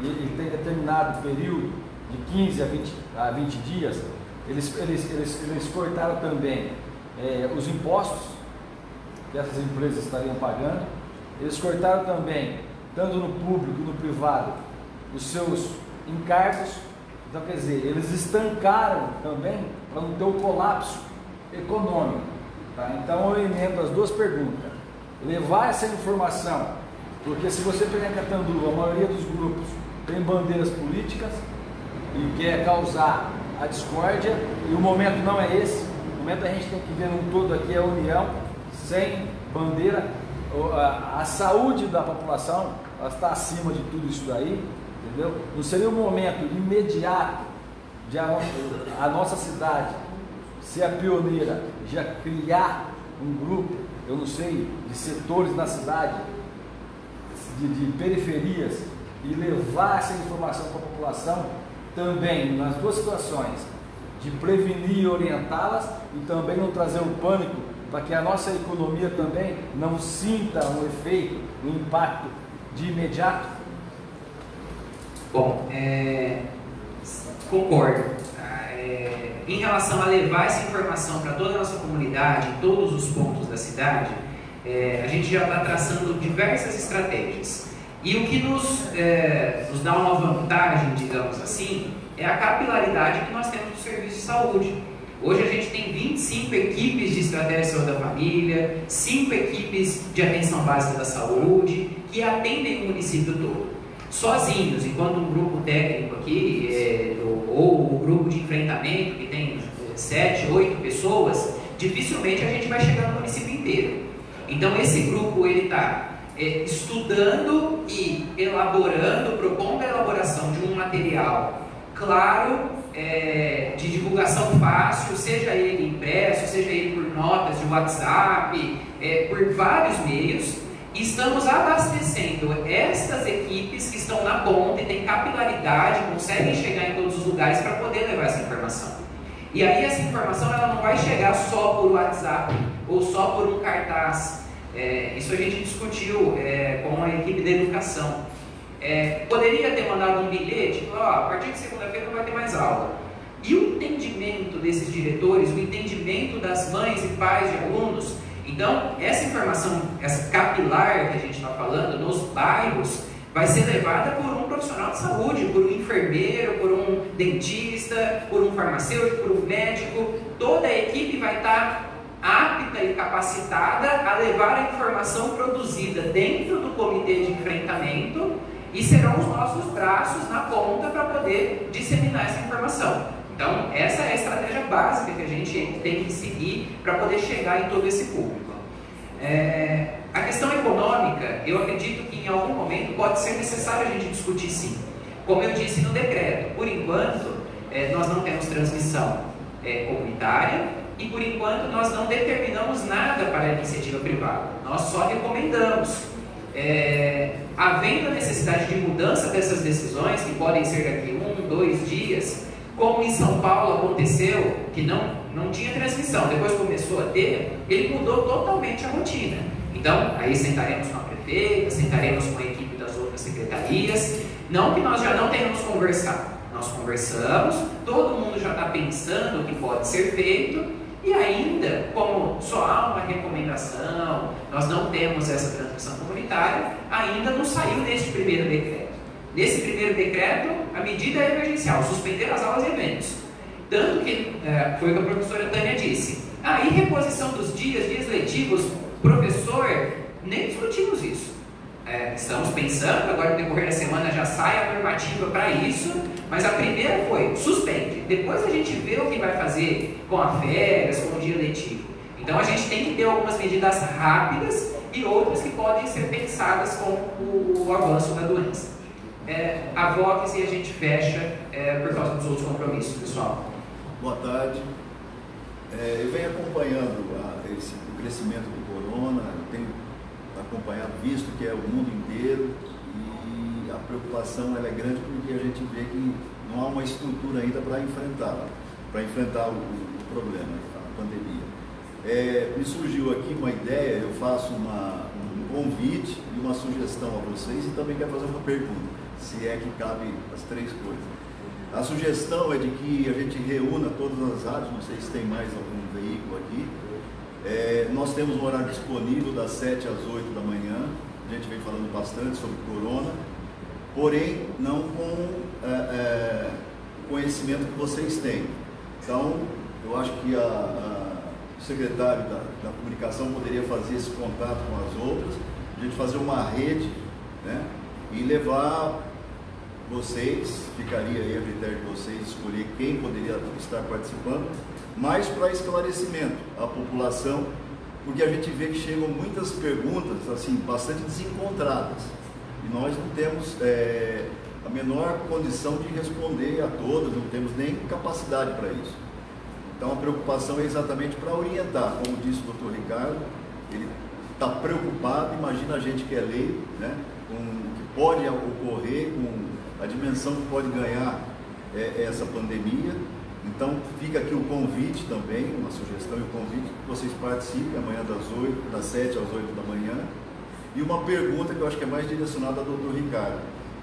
e, e tem determinado período de 15 a 20, a 20 dias, eles, eles, eles, eles cortaram também é, os impostos que essas empresas estariam pagando, eles cortaram também, tanto no público no privado, os seus encargos. Então, quer dizer, eles estancaram também para não ter o colapso econômico. Tá? Então, eu emendo as duas perguntas. Levar essa informação, porque se você pegar em Catanduva, a maioria dos grupos tem bandeiras políticas, e quer causar a discórdia, e o momento não é esse, o momento a gente tem que ver um todo aqui é a união, sem bandeira, a, saúde da população está acima de tudo isso daí, entendeu? Não seria o momento imediato de a nossa cidade ser a pioneira, já criar um grupo, eu não sei, de setores na cidade, de, de periferias e levar essa informação para a população também nas duas situações, de prevenir e orientá-las e também não trazer o pânico para que a nossa economia também não sinta um efeito, um impacto de imediato? Bom, é, concordo. É, em relação a levar essa informação para toda a nossa comunidade, em todos os pontos da cidade, é, a gente já está traçando diversas estratégias. E o que nos, é, nos dá uma vantagem, digamos assim, é a capilaridade que nós temos do serviço de saúde. Hoje a gente tem 25 equipes de estratégia de saúde da família, 5 equipes de atenção básica da saúde, que atendem o município todo. Sozinhos, enquanto um grupo técnico aqui, é, ou o grupo de enfrentamento, que tem 7, é, 8 pessoas, dificilmente a gente vai chegar no município inteiro. Então esse grupo ele está é, estudando e elaborando, propondo a elaboração de um material claro, é, de divulgação fácil, seja ele impresso, seja ele por notas de WhatsApp, é, por vários meios. Estamos abastecendo estas equipes que estão na ponta e têm capilaridade, conseguem chegar em todos os lugares para poder levar essa informação. E aí essa informação ela não vai chegar só por WhatsApp ou só por um cartaz. É, isso a gente discutiu é, com a equipe da educação. É, poderia ter mandado um bilhete, ó, a partir de segunda-feira não vai ter mais aula. E o entendimento desses diretores, o entendimento das mães e pais de alunos, então essa informação, essa capilar que a gente está falando nos bairros, vai ser levada por um profissional de saúde, por um enfermeiro, por um dentista, por um farmacêutico, por um médico. Toda a equipe vai estar apta e capacitada a levar a informação produzida dentro do comitê de enfrentamento e serão os nossos braços na ponta para poder disseminar essa informação. Então, essa é a estratégia básica que a gente tem que seguir para poder chegar em todo esse público. É, a questão econômica, eu acredito que em algum momento pode ser necessário a gente discutir sim. Como eu disse no decreto, por enquanto é, nós não temos transmissão é, comunitária e por enquanto nós não determinamos nada para a iniciativa privada. Nós só recomendamos. É, havendo a necessidade de mudança dessas decisões, que podem ser daqui um, dois dias, como em São Paulo aconteceu, que não, não tinha transmissão, depois começou a ter, ele mudou totalmente a rotina. Então, aí sentaremos com a prefeita, sentaremos com a equipe das outras secretarias, não que nós já não tenhamos conversado, nós conversamos, todo mundo já está pensando o que pode ser feito, e ainda, como só há uma recomendação, nós não temos essa transmissão comunitária, ainda não saiu neste primeiro decreto. Nesse primeiro decreto, a medida é emergencial, suspender as aulas e eventos. Tanto que é, foi o que a professora Tânia disse. Ah, reposição dos dias, dias letivos, professor, nem discutimos isso. É, estamos pensando, agora no decorrer da semana já sai a normativa para isso, mas a primeira foi suspende. Depois a gente vê o que vai fazer com a férias, com o dia letivo. Então a gente tem que ter algumas medidas rápidas e outras que podem ser pensadas com o avanço da doença. É, a Vox e a gente fecha é, por causa dos outros compromissos, pessoal. Boa tarde. É, eu venho acompanhando a, esse, o crescimento do corona, tenho acompanhado, visto que é o mundo inteiro e a preocupação é grande porque a gente vê que não há uma estrutura ainda para enfrentar, para enfrentar o, o, problema, a pandemia. É, me surgiu aqui uma ideia, eu faço uma, um convite e uma sugestão a vocês e também quero fazer uma pergunta, se é que cabe as três coisas. A sugestão é de que a gente reúna todas as rádios, não sei se tem mais algum veículo aqui, é, nós temos um horário disponível das 7 às 8 da manhã. A gente vem falando bastante sobre corona, porém não com é, é, conhecimento que vocês têm. Então, eu acho que a, a o secretário da, da, comunicação poderia fazer esse contato com as outras, a gente fazer uma rede né, e levar vocês, ficaria aí a critério de vocês escolher quem poderia estar participando mais para esclarecimento à população, porque a gente vê que chegam muitas perguntas assim bastante desencontradas e nós não temos é, a menor condição de responder a todas, não temos nem capacidade para isso. Então a preocupação é exatamente para orientar, como disse o doutor Ricardo, ele está preocupado, imagina a gente que é leigo, né? com o que pode ocorrer, com a dimensão que pode ganhar é, essa pandemia. Então fica aqui o convite também, uma sugestão e um convite que vocês participem amanhã das 8, das 7 às 8 da manhã. E uma pergunta que eu acho que é mais direcionada ao doutor Ricardo.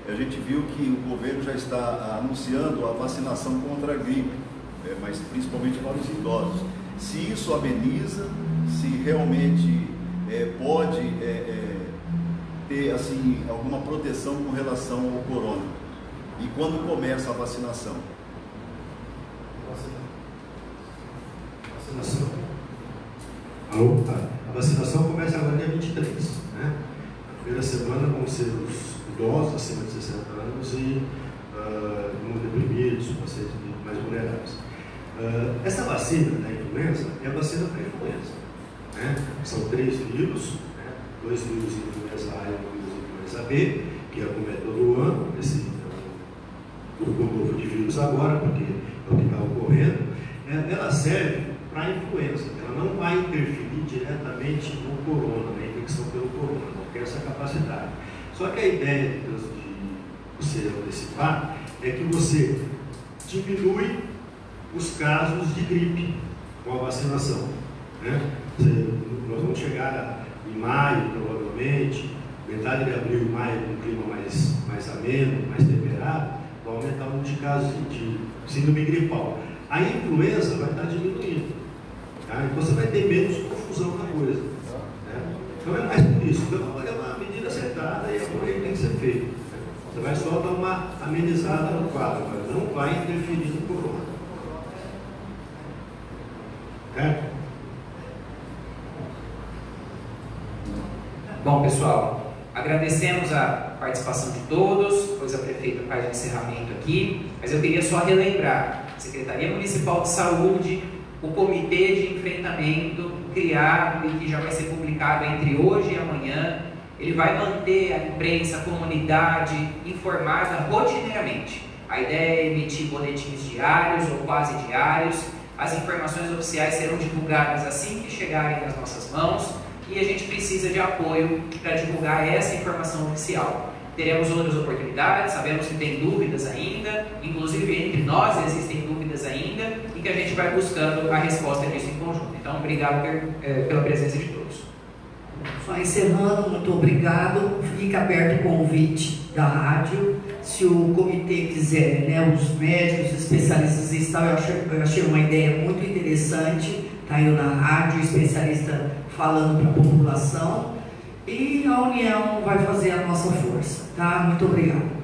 A gente viu que o governo já está anunciando a vacinação contra a gripe, é, mas principalmente para os idosos. Se isso ameniza, se realmente é, pode é, é ter assim, alguma proteção com relação ao corona. E quando começa a vacinação? Vacinação. A, a vacinação começa agora dia 23. Né? Primeira semana vão ser os idosos acima de 60 anos e uh, imunodeprimidos, pacientes mais vulneráveis. Uh, essa vacina da influenza é a vacina para influenza. Né? São três vírus, né? dois vírus influenza A e um vírus influenza B, que é é todo ano, esse grupo novo de agora, porque é o que está ocorrendo. É, ela serve para influenza, ela não vai interferir diretamente no corona, na infecção pelo corona, não tem essa capacidade. Só que a ideia de, você antecipar é que você diminui os casos de gripe com a vacinação. Né? nós vamos chegar em maio, provavelmente, metade de abril maio, com um clima mais, mais ameno, mais temperado, aumentar o número de casos de, síndrome gripal. A influenza vai estar diminuindo. Tá? Então você vai ter menos confusão na coisa. Né? Então é mais por isso. Então é uma medida acertada e é por aí que tem que ser feito. Você vai só dar uma amenizada no quadro, mas não vai interferir no corona. Certo? Bom, pessoal, agradecemos a participação de todos, pois a prefeita faz o encerramento aqui, mas eu queria só relembrar, Secretaria Municipal de Saúde, o Comitê de Enfrentamento criado e que já vai ser publicado entre hoje e amanhã, ele vai manter a imprensa, a comunidade informada rotineiramente. A ideia é emitir boletins diários ou quase diários. As informações oficiais serão divulgadas assim que chegarem nas nossas mãos e a gente precisa de apoio para divulgar essa informação oficial. Teremos outras oportunidades, sabemos que tem dúvidas ainda, inclusive entre nós existem dúvidas ainda, e que a gente vai buscando a resposta disso em conjunto. Então, obrigado eh, pela presença de todos. Só encerrando, muito obrigado. Fica aberto o convite da rádio. Se o comitê quiser, né, os médicos, especialistas e tal, eu achei, eu achei uma ideia muito interessante. Está indo na rádio, especialista falando para a população. E a União vai fazer a nossa força, tá? Muito obrigado.